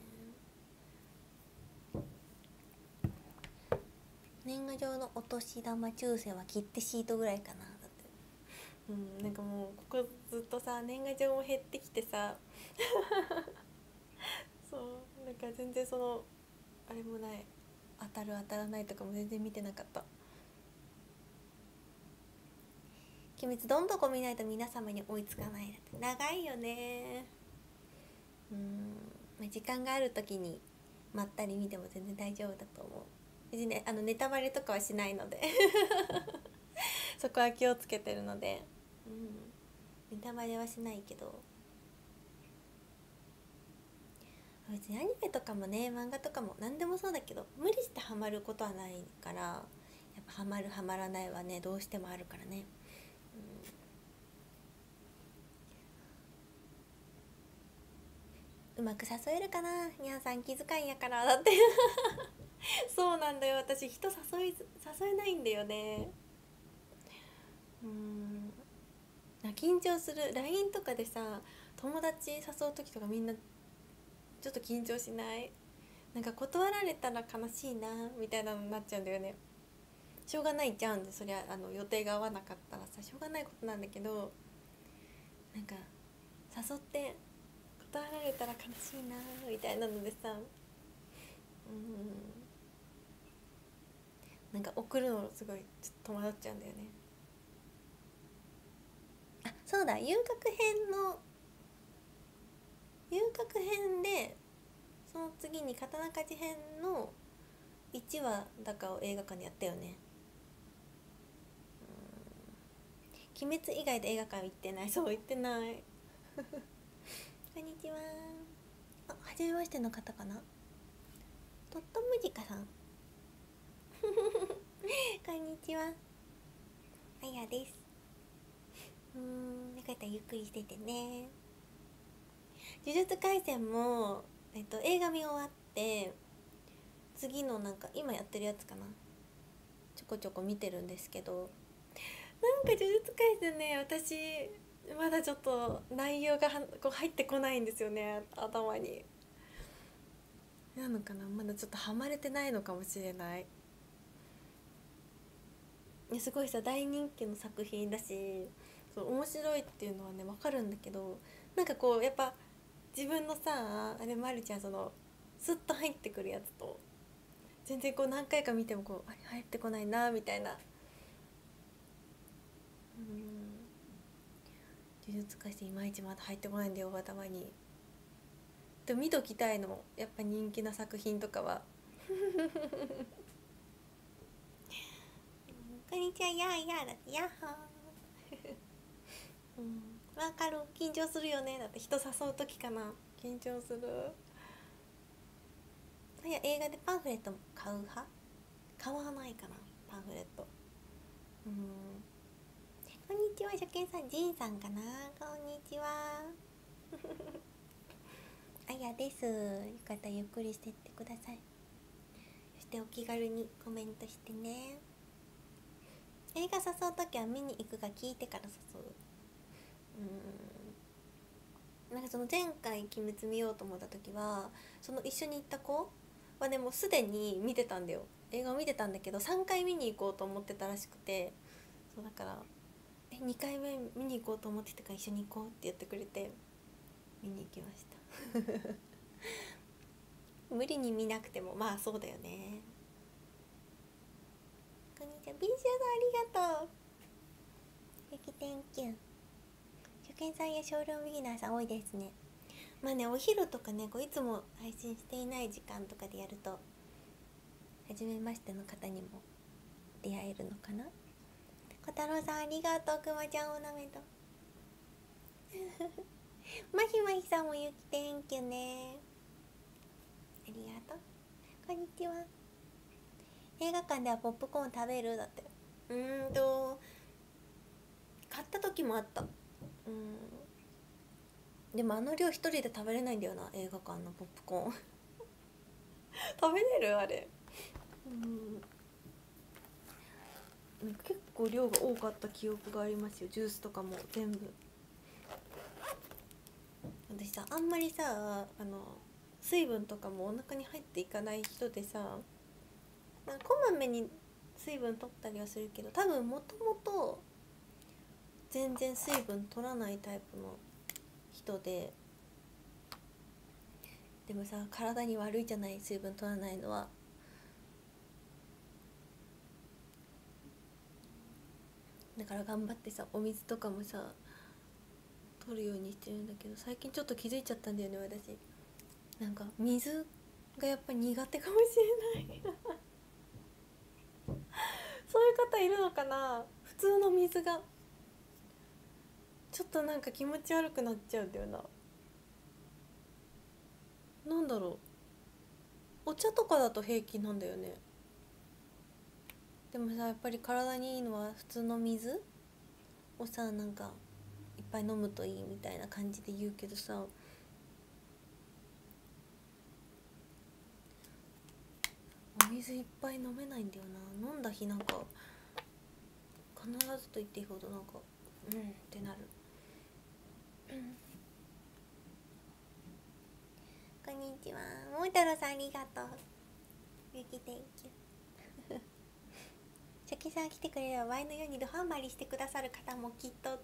年賀状のお年玉抽選は切手シートぐらいかな。うんなんかもうここずっとさ年賀状も減ってきてさ。*laughs* そうなんか全然そのあれもない。当たる当たらないとかも全然見てなかった。鬼滅どんどこ見ないと皆様に追いつかないだって長いよね。うんまあ時間がある時にまったり見ても全然大丈夫だと思う。別にねあのネタバレとかはしないので。*laughs* そこは気をつけてるので、うん、ネタバレはしないけど。別にアニメとかもね漫画とかも何でもそうだけど無理してハマることはないからやっぱハマるハマらないはねどうしてもあるからね、うん、うまく誘えるかな？皆さん気遣いやから。だって。*laughs* そうなんだよ。私人誘い誘えないんだよね。うん。な緊張する。LINE とかでさ友達誘う時とかみんなちょっと緊張しない？なんか断られたら悲しいなみたいなのになっちゃうんだよね。しょうがないじゃんそりゃあの予定が合わなかったらさしょうがないことなんだけどなんか誘って断られたら悲しいなみたいなのでさうん。なんか送るのすごいちょっと戸惑っちゃうんだよね。そうだ遊郭編の遊郭編でその次に刀鍛冶編の1話だかを映画館でやったよね。鬼滅以外で映画館行ってない。そう行ってない。*laughs* こんにちは。あ初めましての方かな。とっとむじかさん。*laughs* こんにちは。あやです。うんよかったらゆっくりしててね。呪術廻戦も、えっと、映画見終わって次のなんか今やってるやつかな。ちょこちょこ見てるんですけど。なんか呪術廻戦ね私まだちょっと内容がこう入ってこないんですよね頭に。なのかなまだちょっとハマれてないのかもしれない。すごいさ大人気の作品だし。そう面白いっていうのはね分かるんだけどなんかこうやっぱ自分のさあれまるちゃんそのスッと入ってくるやつと全然こう何回か見てもこう入ってこないなみたいな。うん。呪術廻戦いまいちまだ入ってこないんだよ頭に。でも見ときたいのやっぱ人気な作品とかは。*laughs* こんにちはやーやーだってやっほー。うん。わかる。緊張するよね。だって人誘う時かな。緊張する。いや映画でパンフレット買う派？買わないかなパンフレット。うん。こんにちは初見さん。ジンさんかな。こんにちは。*laughs* あやです。よかったらゆっくりしてってください。そしてお気軽にコメントしてね。映画誘う時は見に行くか聞いてから誘ううん。なんかその前回「鬼滅」見ようと思った時はその一緒に行った子はでもすでに見てたんだよ。映画を見てたんだけど3回見に行こうと思ってたらしくてそうだから「え2回目見に行こうと思ってたから一緒に行こう」って言ってくれて見に行きました。*laughs* 無理に見なくてもまあそうだよね。こんにちはビンシュさんありがとう。ゆき Thank you 見さんやショールームビギナーさん多いですね。まあねお昼とかねこういつも配信していない時間とかでやると初めましての方にも出会えるのかな。小太郎さんありがとうくまちゃんオーナメントまひまひさんもゆきてんきゅね。ありがとう。こんにちは。映画館ではポップコーン食べる？だって。うんと買った時もあった。うん。でもあの量一人で食べれないんだよな映画館のポップコーン。*laughs* 食べれる？あれ。うん。結構量が多かった記憶がありますよ。ジュースとかも全部。私さあんまりさあの水分とかもお腹に入っていかない人でさなんこまめに水分取ったりはするけど多分もともと全然水分取らないタイプの人ででもさ体に悪いじゃない水分取らないのはだから頑張ってさお水とかもさ取るようにしてるんだけど最近ちょっと気づいちゃったんだよね私。なんか水がやっぱ苦手かもしれない。*laughs* そういう方いるのかな？普通の水が。ちょっとなんか気持ち悪くなっちゃうんだよな。なんだろう。お茶とかだと平気なんだよね。でもさやっぱり体にいいのは普通の水？をさなんかいっぱい飲むといいみたいな感じで言うけどさ。お水いっぱい飲めないんだよな。飲んだ日なんか必ずと言っていいほどなんかうんってなる、こんにちは。もうたろさんありがとう。ゆき Thank *laughs* you シャキさん来てくれれば前のようにドハマりしてくださる方もきっと。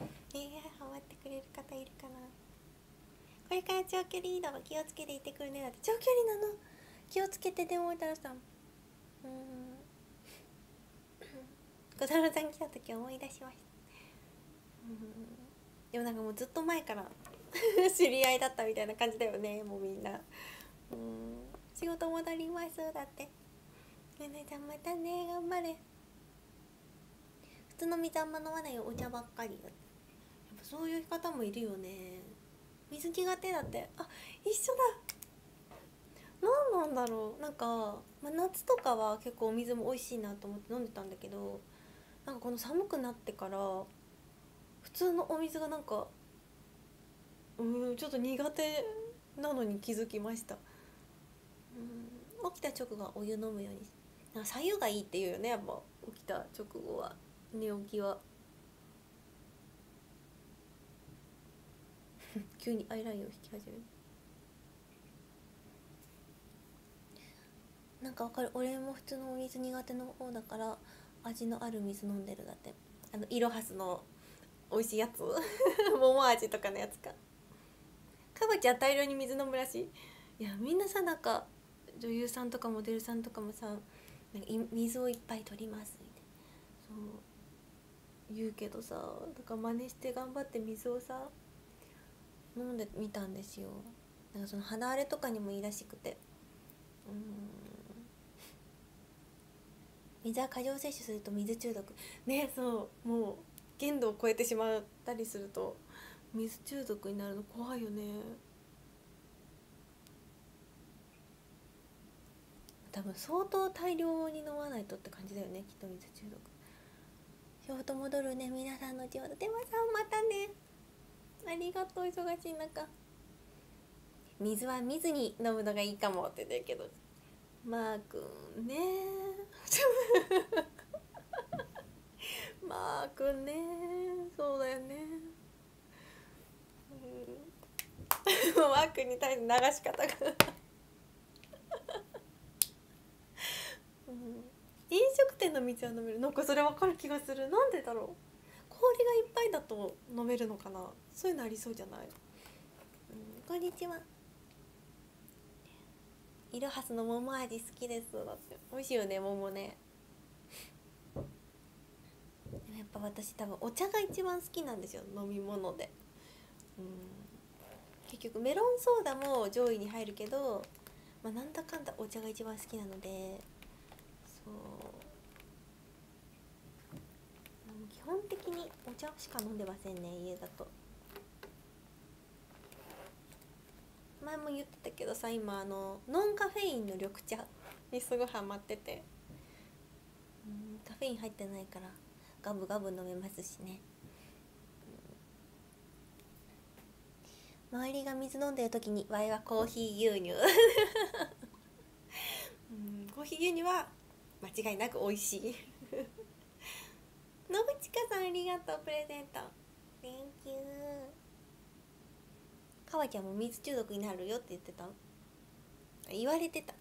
えー、ハマってくれる方いるかな。これから長距離移動は気をつけて行ってくるねだって長距離なの。気をつけてでも太郎さん。うん。*coughs* 小太郎さん来た時思い出しました。うん。でもなんかもうずっと前から *laughs* 知り合いだったみたいな感じだよねもうみんな。うん。仕事戻ります。だって。ねねちゃんまたね頑張れ。普通の水あんま飲まないよお茶ばっかり。だってやっぱそういう方もいるよね。水苦手だって。あ一緒だ。何なんだろう。なんか、まあ、夏とかは結構お水も美味しいなと思って飲んでたんだけどなんかこの寒くなってから通のお水がなんかうんちょっと苦手なのに気づきました。うん起きた直後はお湯飲むようになんか左右がいいっていうよねやっぱ起きた直後は寝起きは。*laughs* 急にアイラインを引き始める。なんかわかる。俺も普通のお水苦手の方だから味のある水飲んでるだって。あのイロハスの美味しいやつ？*laughs* 桃味とかのやつか。かばちゃ大量に水飲むらしい。いやみんなさなんか女優さんとかモデルさんとかもさなんか水をいっぱい取りますみたいな。そう言うけどさだか真似して頑張って水をさ飲んでみたんですよ。なんかその肌荒れとかにもいいらしくて。うん。水は過剰摂取すると水中毒。ねそうもう限度を超えてしまったりすると水中毒になるの怖いよね。多分相当大量に飲まないとって感じだよねきっと水中毒。仕事戻るね皆さんの仕事でもさんまたね。ありがとう忙しい中。水は水に飲むのがいいかもって言ってるけど。マー君ね。*laughs* マー君ねそうだよねうん。マー君に対して流し方が。うん、飲食店の水は飲める。なんかそれ分かる気がする。なんでだろう。氷がいっぱいだと飲めるのかな。そういうのありそうじゃない、うん、こんにちは。イロハスの桃味好きです。だって。美味しいよね桃ね。でもやっぱ私多分お茶が一番好きなんですよ飲み物で。うん。結局メロンソーダも上位に入るけど、まあ、なんだかんだお茶が一番好きなのでそう。基本的にお茶しか飲んでませんね家だと。前も言ってたけどさ今あのノンカフェインの緑茶にすごいハマってて。うんカフェイン入ってないから。ガブガブ飲めますしね、うん、周りが水飲んでる時にワイはコーヒー牛乳。うんコーヒー牛乳は間違いなく美味しい。のぶちかさんありがとうプレゼント。Thank you かわちゃんも水中毒になるよって言ってた。言われてたか。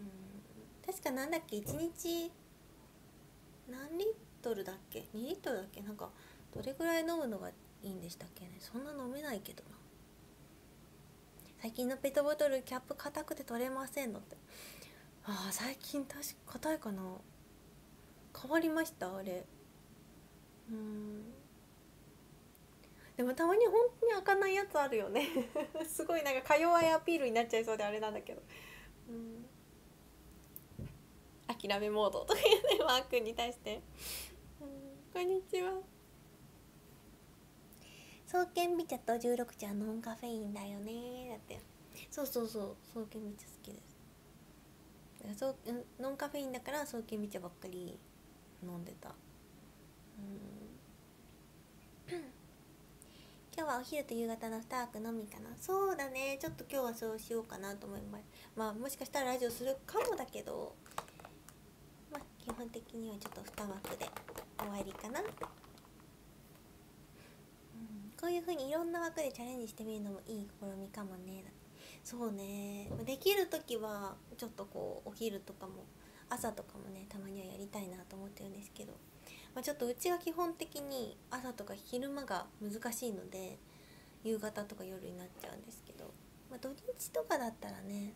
うん。確かなんだっけ1日何リットルだっけ？2リットルだっけ？なんかどれぐらい飲むのがいいんでしたっけね？そんな飲めないけどな。最近のペットボトルキャップ硬くて取れませんのって。ああ最近確か硬いかな。変わりました？あれ。うん。でもたまに本当に開かないやつあるよね。*laughs* すごいなんかか弱いアピールになっちゃいそうであれなんだけど。うん。諦めモードとか言うねマー君に対して。こんにちは。双剣美茶と16茶ノンカフェインだよね。だって。そうそうそう。双剣美茶好きです。そうノンカフェインだから双剣美茶ばっかり飲んでた。うん。今日はお昼と夕方の2枠のみかな。そうだね。ちょっと今日はそうしようかなと思います。まあもしかしたらラジオするかもだけど。基本的にはちょっと2枠で終わりかなうんこういう風にいろんな枠でチャレンジしてみるのもいい試みかもねそうねできる時はちょっとこうお昼とかも朝とかもねたまにはやりたいなと思ってるんですけど、まあ、ちょっとうちは基本的に朝とか昼間が難しいので夕方とか夜になっちゃうんですけど、まあ、土日とかだったらね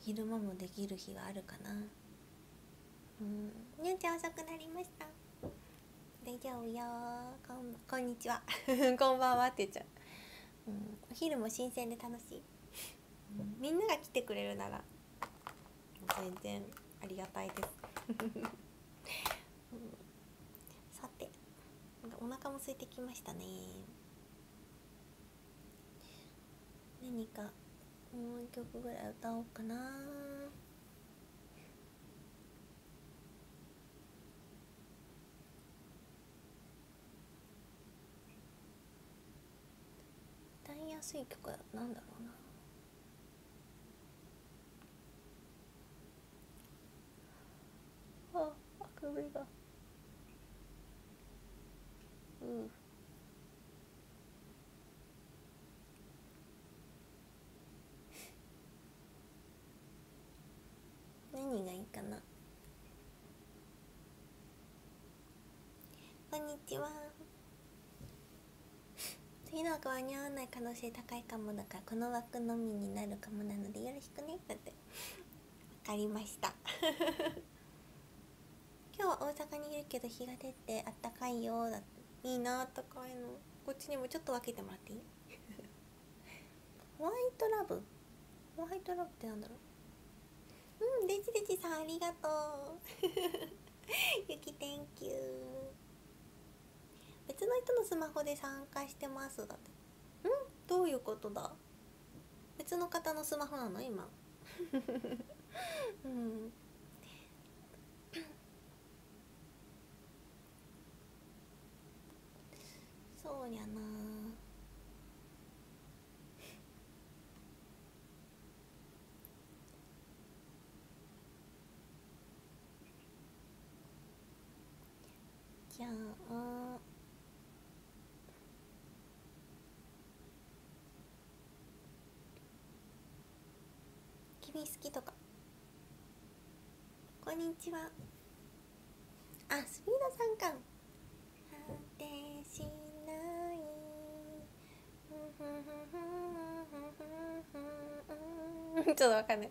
昼間もできる日があるかなうん。にゃん。ちゃん遅くなりました。大丈夫よ。こんこんにちは。*laughs* こんばんはって言っちゃう、うん、お昼も新鮮で楽しい、うん、みんなが来てくれるなら。全然ありがたいです、うん、さてお腹も空いてきましたね。何かもう一曲ぐらい歌おうかな歌いやすい曲は何だろうなああくびが。うん。何がいいかな。こんにちは。次の枠は間に合わない可能性高いかもだからこの枠のみになるかもなのでよろしくねだって。分かりました。*laughs* 今日は大阪にいるけど日が出てあったかいよだ。っていいなあったかいのこっちにもちょっと分けてもらっていい？*laughs* ホワイトラブ？ホワイトラブってなんだろう？うんデジデジさんありがとう。*laughs* ゆき Thank you 別の人のスマホで参加してますだって。ん？どういうことだ？別の方のスマホなの？今。*laughs* うん。*clears throat* そうやなじゃあ君好きとか。こんにちは。あスピードさんか。果てしない。ちょっとわかんない。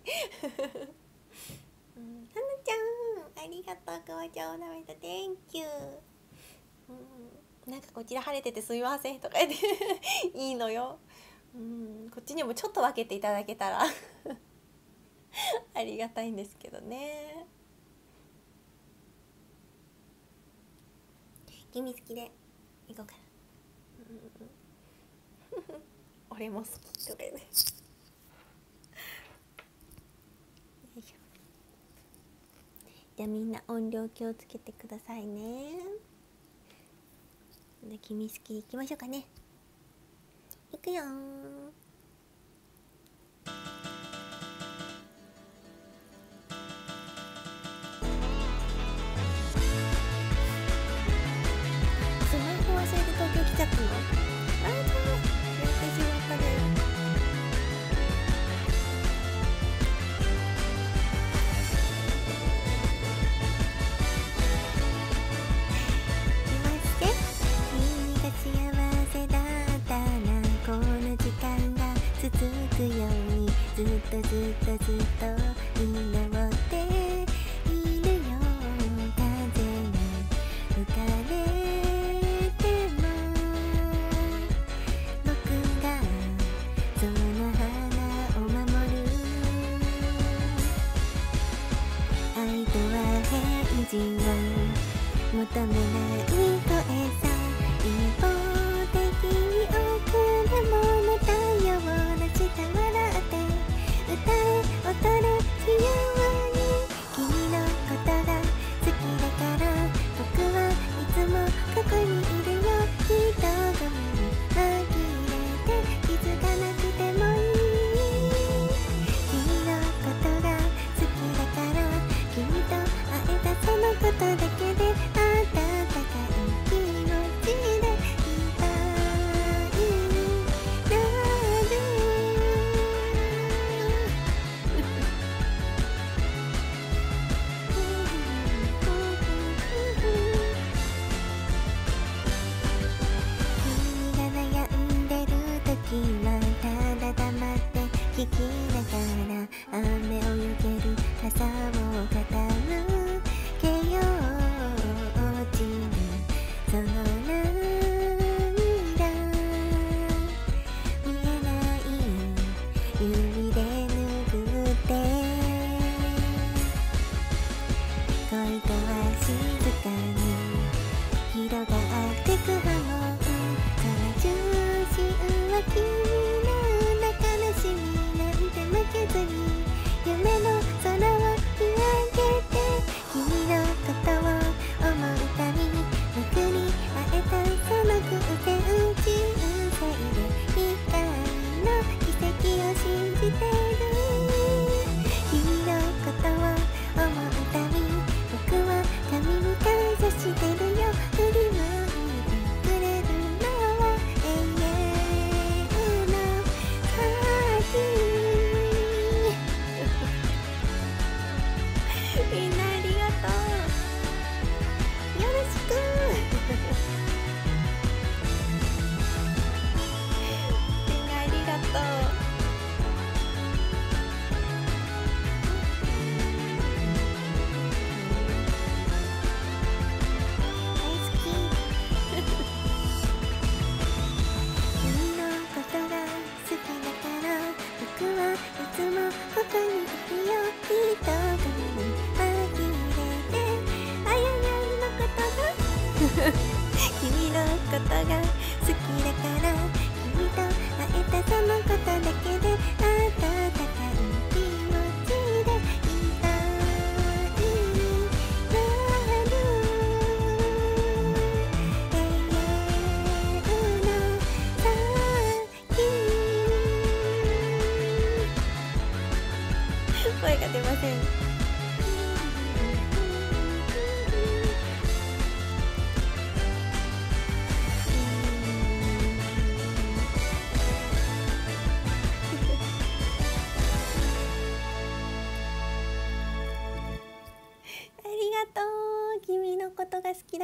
うん、はなちゃんありがとうくわちゃんおなめと Thank you、うん、なんかこちら晴れててすみませんとか言って。いいのよ、うん、こっちにもちょっと分けていただけたら。ありがたいんですけどね。君好きで行こうかな。俺も好き。とかね。じゃあみんな音量気をつけてくださいね。で君好きいきましょうかね。いくよ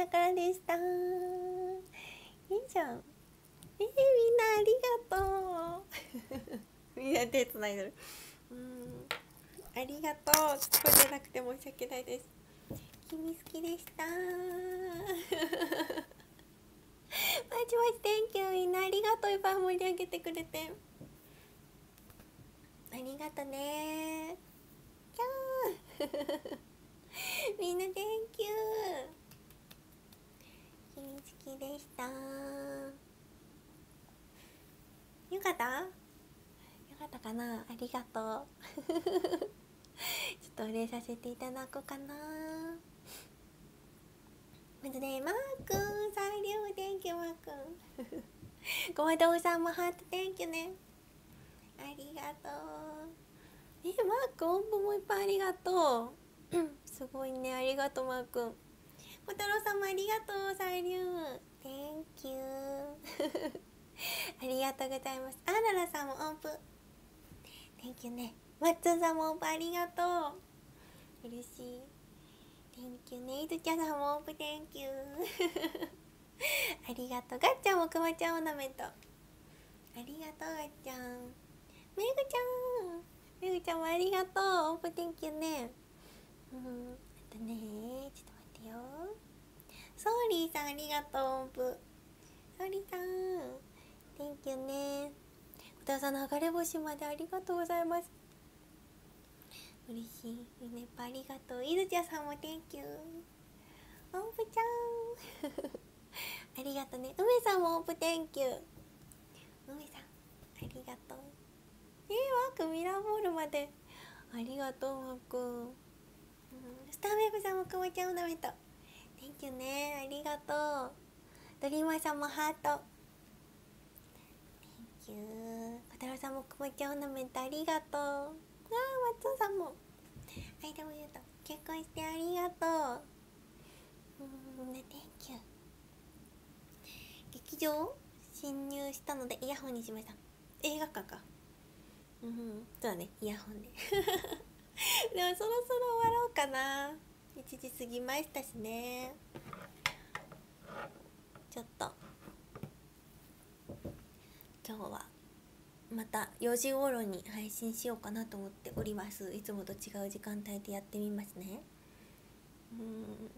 からでした。いいじゃんえー、みんなありがとう。*laughs* みんな手つないでる。うん。ありがとう。聞こえてなくて申し訳ないです。君好きでした。マジマジ Thank you みんなありがとう。いっぱい盛り上げてくれて。ありがとね。キャー。*laughs* みんな Thank you きでした。よかった？よかったかな？ありがとう。*laughs* ちょっとお礼させていただこうかな。まずねマー君サイリウム Thank you マー君。*laughs* ごまどうさんもハート Thank you ね。ありがとう。えマー君音符もいっぱいありがとう。*coughs* すごいねありがとうマー君。小太郎さんもありがとうサイリウム Thank you. *laughs* ありがとうございます。あららさんも音符 Thank you ね。マッツンさんも音符ありがとう。嬉しい。Thank you ね。いずちゃんさんも音符 Thank you. *laughs* ありがとう。ガッチャンもくまちゃんオーナメントありがとうガッチャンめぐちゃん。めぐちゃんもありがとう。音符 Thank you ね。うん。あとねちょっと待ってよ。ソーリーさんありがとう。音符ソーリーさん。Thank you ね。小田さん流れ星までありがとうございます。嬉しいみんないっぱありがとう。いずちゃんさんも Thank you 音符ちゃん。ありがとうね。梅さんも音符 Thank you 梅さんありがとう。えー、マークミラーボールまで。ありがとうマーク、うん、スターウェブさんもくまちゃんおなめと Thank you ね。ありがとう。ドリーマーさんもハート。Thank you 小太郎さんもくまちゃんオーナメントありがとう。あーマッツンさんも。はいどうもありがと結婚してありがとう。うんね Thank you 劇場侵入したのでイヤホンにしました。映画館か。うんそうだね。イヤホンで *laughs* でもそろそろ終わろうかな。1時過ぎましたしね。ちょっと。今日はまた4時頃に配信しようかなと思っております。いつもと違う時間帯でやってみますね。うん。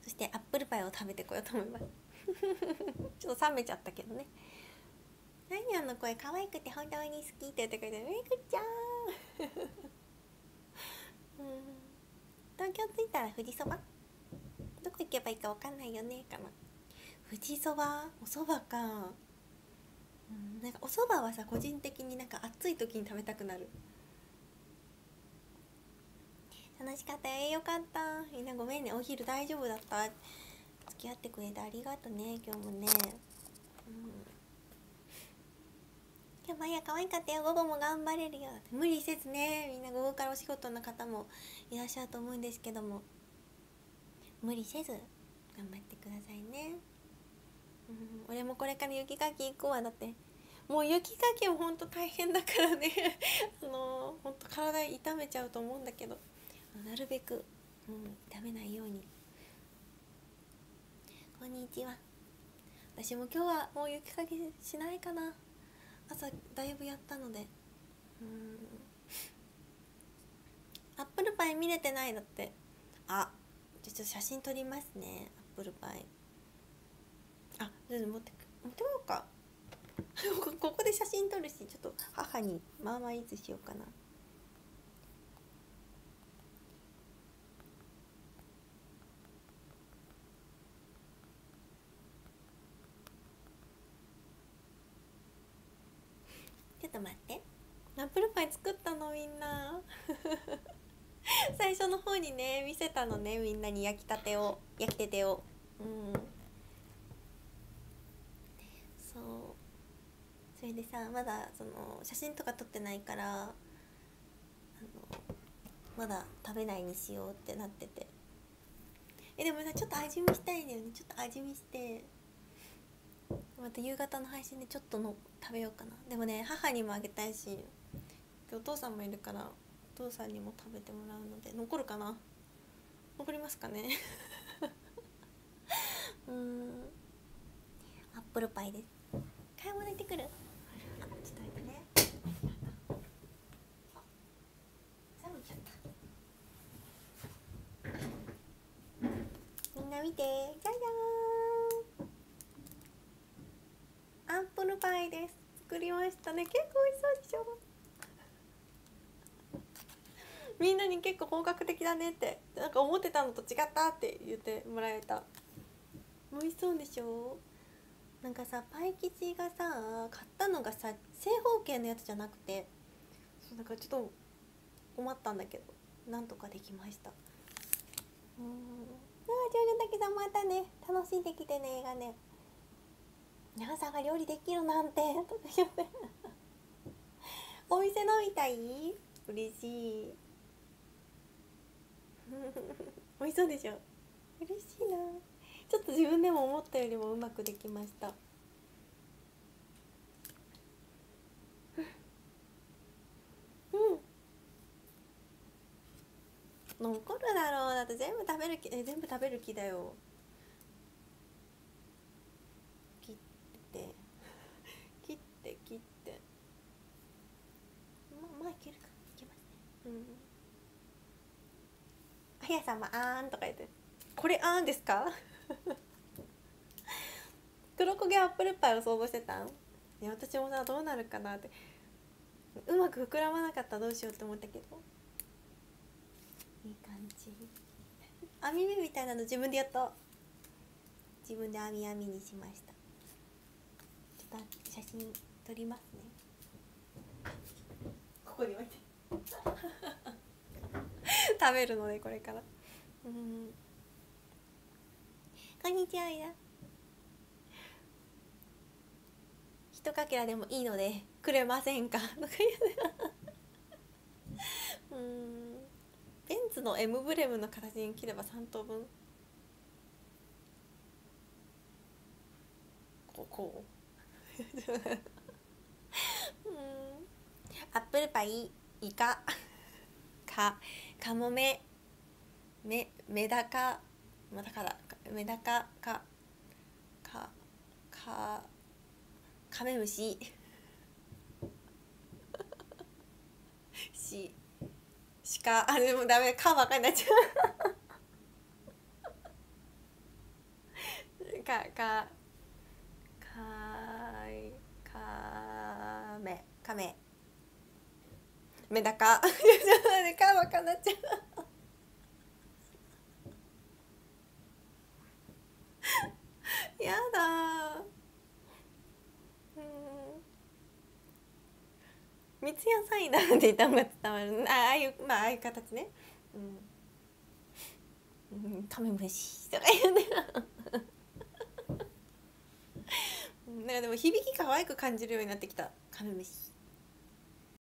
そしてアップルパイを食べてこようと思います。*laughs* ちょっと冷めちゃったけどね。何あの声可愛くて本当に好きって言ってくれてめぐちゃんうん。*laughs* と京着いたら富士そば？どこ行けばいいかわかんないよねかな。富士そば？おそばか。うんなんかおそばはさ個人的になんか暑い時に食べたくなる。楽しかった。よよかった。みんなごめんね。お昼大丈夫だった。付き合ってくれてありがとね今日もね。うん。今日マヤ可愛かったよ。午後も頑張れるよ。無理せずね。みんな午後からお仕事の方もいらっしゃると思うんですけども。無理せず頑張ってくださいね、うん、俺もこれから雪かき行くわ。だって。もう雪かきもほんと大変だからね。*laughs* あのほんと体痛めちゃうと思うんだけど。なるべく、うん、痛めないように。こんにちは。私も今日はもう雪かきしないかな。朝だいぶやったので。うん。アップルパイ見れてないだって。あじゃちょっと写真撮りますね。アップルパイ。あちょっと持って。持ってこようか。*laughs* ここで写真撮るしちょっと母にまあまあいつしようかなちょっと待って作ったのみんな。最初の方にね見せたのねみんなに焼きたてを焼きたてを。うん。そう。それでさまだその写真とか撮ってないからあのまだ食べないにしようってなってて。えでもさちょっと味見したいんだよね。ちょっと味見して。また夕方の配信でちょっとの食べようかな。でもね母にもあげたいし。お父さんもいるからお父さんにも食べてもらうので残るかな？残りますかね？*laughs* うん。アップルパイです。買い物行ってくる？あちょっと待ってね。みんな見て。じゃじゃーん。アップルパイです。作りましたね。結構美味しそうでしょ？みんなに結構本格的だねってなんか思ってたのと違ったって言ってもらえた。美味しそうでしょ？なんかさパイ生地がさ買ったのがさ正方形のやつじゃなくてそうだからちょっと困ったんだけどなんとかできました。うん。ああジョジョだけさんまたね楽しんできてね映画ね。皆さんが料理できるなんてとか言って。*laughs* お店飲みたい？嬉しい。*laughs* 美味しそうでしょ？嬉しいな。ちょっと自分でも思ったよりもうまくできました。うん。残るだろう。だって全部食べる気え全部食べる気だよ。切って。切って切って。まあまあいけるか。いけますね。うんあやさんもあんとか言ってこれあーんですか？*laughs* 黒焦げアップルパイを想像してたんいや私もさどうなるかな？って。うまく膨らまなかったらどうしようって思ったけど。いい感じ。網目みたいなの自分でやった。自分で網網にしました。ちょっと写真撮りますね。ここに置いて。食べるのでこれから。うん。こんにちはみな一かけらでもいいのでくれませんか？とか言うん。ベンツのエムブレムの形に切れば3等分。こうこう。*laughs* ん。アップルパイイカか。カモメメメダカまだからメダカかかかカメムシ。*laughs* し鹿あでもダメかばっかになっちゃう。*laughs* かかかいかめかめ。メダカ。*laughs* ちょっと待っちゃ *laughs* やだうん。三ツ矢サイダーって言ったが伝わる。あああいうまあああいう形ね。うん、うん、カメムシとか言うなんかでも響き可愛く感じるようになってきた。カメムシ。